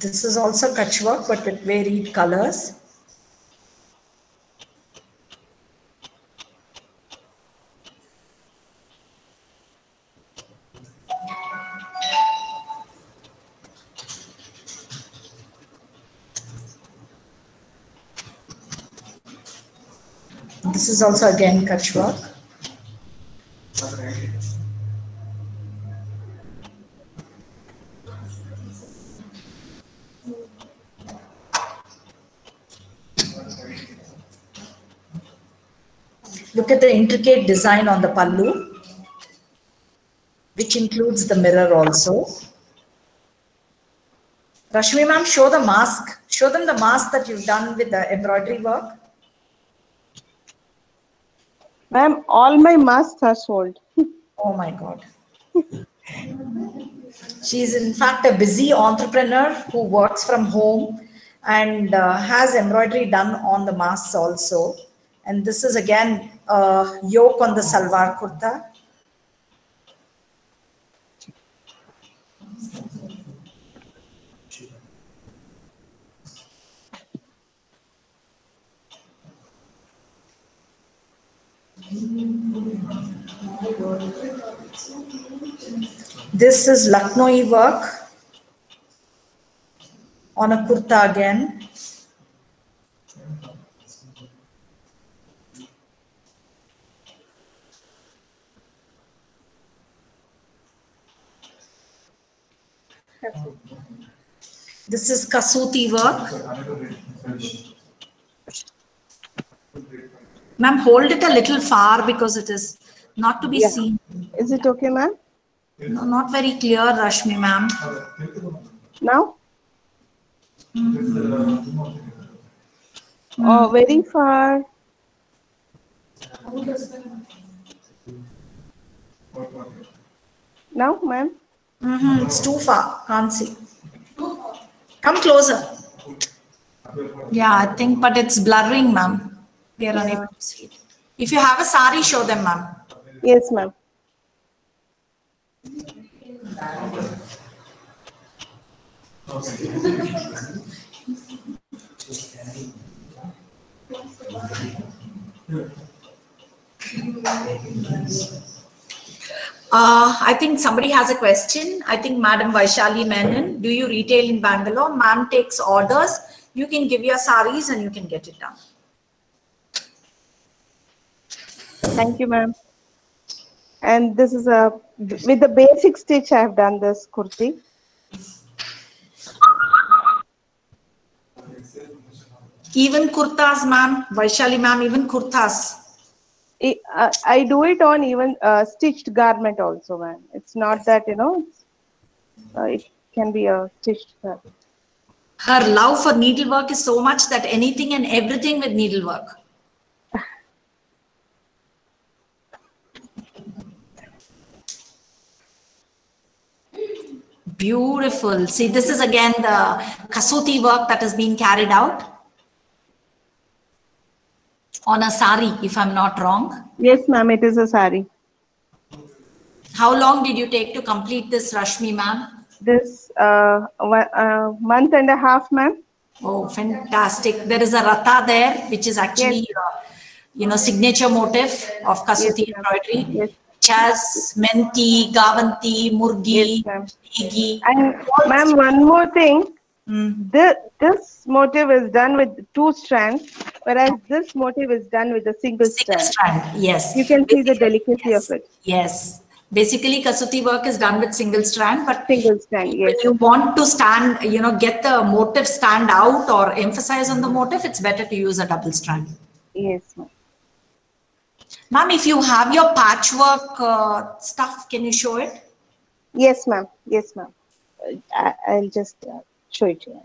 This is also Kutch work, but with varied colors. This is also again Kutch work. Look at the intricate design on the pallu, which includes the mirror also. Rashmi ma'am, show the mask. Show them the mask that you've done with the embroidery work. Ma'am, all my masks are sold. Oh my God. She's in fact a busy entrepreneur who works from home and uh, has embroidery done on the masks also. And this is again a yoke on the salwar kurta. This is Lucknowi work on a kurta again. This is Kasuti work. Ma'am, hold it a little far because it is not to be Yeah. seen. Is it okay, ma'am? No, not very clear, Rashmi ma'am. Now? Hmm. Oh, very far. Now, ma'am? Mhm, It's too far, can't see. Come closer. Yeah, I think, but it's blurring, ma'am. We are unable to see it. If you have a sari, show them, ma'am. Yes, ma'am. Uh, I think somebody has a question. I think Madam Vaishali Menon, do you retail in Bangalore? Ma'am takes orders. You can give your saris and you can get it done. Thank you, ma'am. And this is a, with the basic stitch, I have done this kurti. Even kurtas, ma'am, Vaishali ma'am, even kurtas. I, I do it on even uh, stitched garment also, ma'am. It's not that, you know, uh, it can be a stitched garment. Her love for needlework is so much that anything and everything with needlework. Beautiful. See, this is again the kasuti work that is being carried out on a sari, if I'm not wrong. Yes, ma'am, it is a sari. How long did you take to complete this, Rashmi ma'am? This uh, one, uh, month and a half, ma'am. Oh, fantastic. There is a Ratha there, which is actually, uh, you know, signature motif of Kasuti embroidery. Yes. Chas, Menthi, Gavanti, Murgi, Yes. And ma'am, one more thing. Mm. This, this motive is done with two strands, whereas this motive is done with a single strand. Strand, yes. You can see the delicacy of it. Yes. Basically, Kasuti work is done with single strand, but Single strand, yes. when you want to stand, you know, get the motif stand out or emphasize on the motif, it's better to use a double strand. Yes, ma'am. Ma'am, if you have your patchwork uh, stuff, can you show it? Yes, ma'am. Yes, ma'am. Uh, I, I'll just uh, you.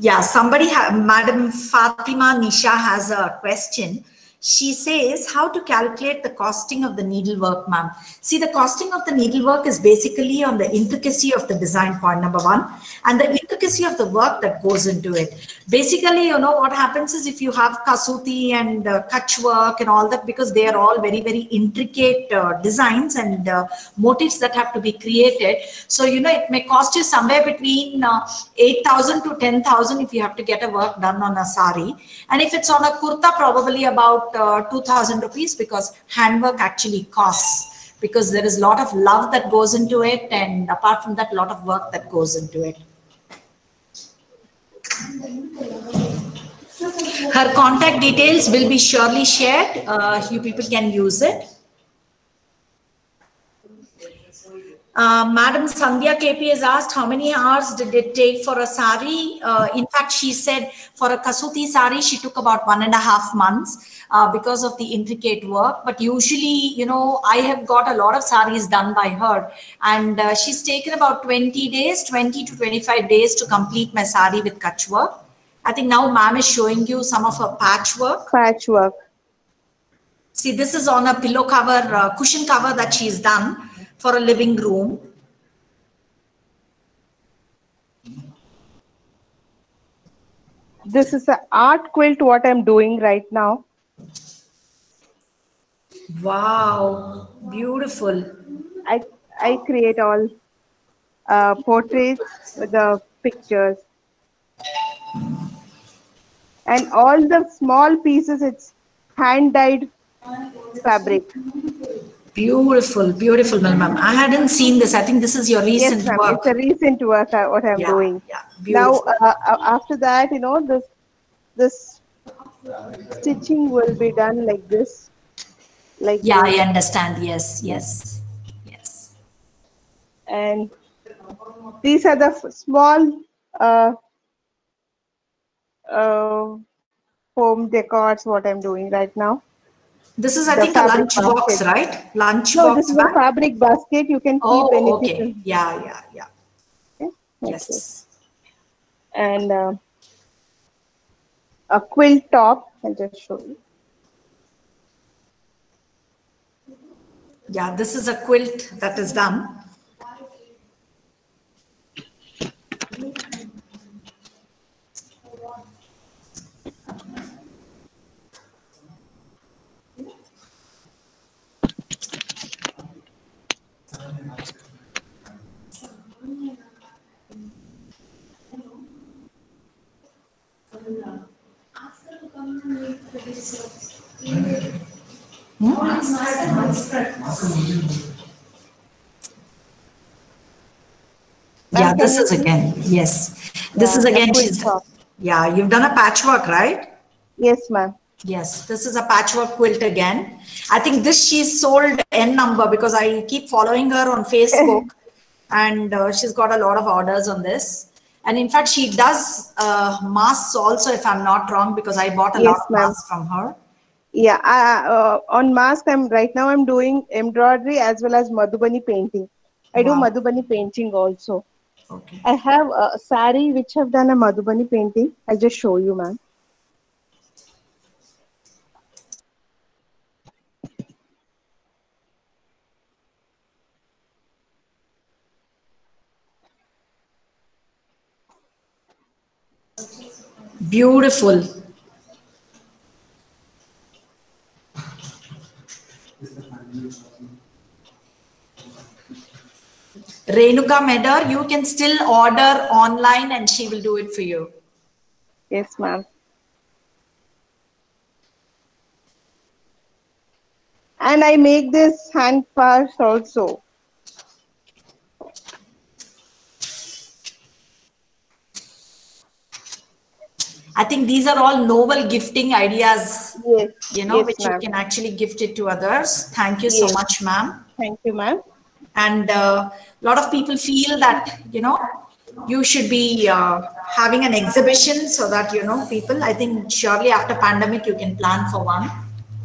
Yeah, somebody, Madam Fatima Nisha has a question. She says, how to calculate the costing of the needlework, ma'am? See, the costing of the needlework is basically on the intricacy of the design, point number one, and the intricacy of the work that goes into it. Basically, you know, what happens is if you have kasuti and uh, kutch work and all that, because they are all very, very intricate uh, designs and uh, motifs that have to be created. So, you know, it may cost you somewhere between uh, 8,000 to 10,000 if you have to get a work done on a sari. And if it's on a kurta, probably about uh, 2,000 rupees because handwork actually costs because there is a lot of love that goes into it. And apart from that, a lot of work that goes into it. Her contact details will be surely shared. Uh, you people can use it. Uh, Madam Sandhya KP has asked how many hours did it take for a sari? Uh, in fact, she said for a kasuti sari, she took about one and a half months uh, because of the intricate work. But usually, you know, I have got a lot of saris done by her, and uh, she's taken about 20 days, 20 to 25 days to complete my sari with kutch work. I think now ma'am is showing you some of her patchwork. Patchwork. See, this is on a pillow cover, uh, cushion cover that she's done for a living room. This is an art quilt, what I'm doing right now. Wow, beautiful. I, I create all uh, portraits with the pictures. And all the small pieces, it's hand dyed fabric. Beautiful, beautiful, ma'am. I hadn't seen this. I think this is your recent yes, work. It's a recent work uh, what I'm Yeah, doing. yeah, now, beautiful. uh, uh, after that, you know, this this stitching will be done like this, like Yeah, this. I understand. Yes, yes, yes. and these are the f- small uh, uh, home decors what I'm doing right now. This is, I The think, a lunch box, right? Lunch No, box. this is a fabric basket. You can keep Oh, anything. okay. Yeah, yeah, yeah. in- Yes. And uh, a quilt top. I'll just show you. Yeah, this is a quilt that is done. Yeah, this is again, yes. This is again, she's, yeah, you've done a patchwork, right? Yes, ma'am. Yes, this is a patchwork quilt again. I think this she's sold N number because I keep following her on Facebook and uh, she's got a lot of orders on this. And in fact, she does uh, masks also, if I'm not wrong, because I bought a Yes, lot of masks from her. Yeah, I, uh, on mask, I'm right now. I'm doing embroidery as well as Madhubani painting. I do Madhubani painting also. Okay. I have a sari which i've done a Madhubani painting. I'll just show you, ma'am. Beautiful. Renuka Medar, you can still order online and she will do it for you. Yes, ma'am. And I make this hand purse also. I think these are all novel gifting ideas, Yes. you know, yes, which you can actually gift it to others. Thank you so much, ma'am. Thank you, ma'am. And a lot of people feel that, you know, you should be uh, having an exhibition so that, you know, people, I think surely after pandemic, you can plan for one.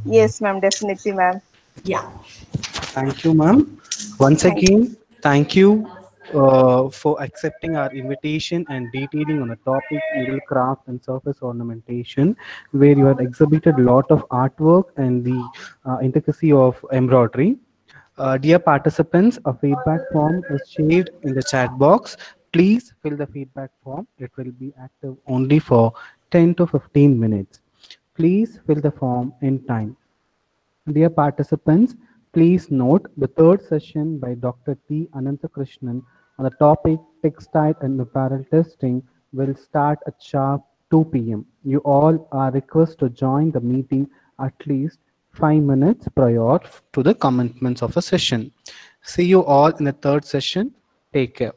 Yes, ma'am. Definitely, ma'am. Yeah. Thank you, ma'am. Once again, thank you uh, for accepting our invitation and detailing on the topic needlecraft and surface ornamentation, where you had exhibited a lot of artwork and the uh, intricacy of embroidery. Uh, dear participants, a feedback form is shared in the chat box. Please fill the feedback form. It will be active only for 10 to 15 minutes. Please fill the form in time. Dear participants, please note the third session by Dr. T. Ananthakrishnan on the topic textile and apparel testing will start at sharp 2 p.m. You all are requested to join the meeting at least five minutes prior to the commencement of the session. See you all in the third session. Take care.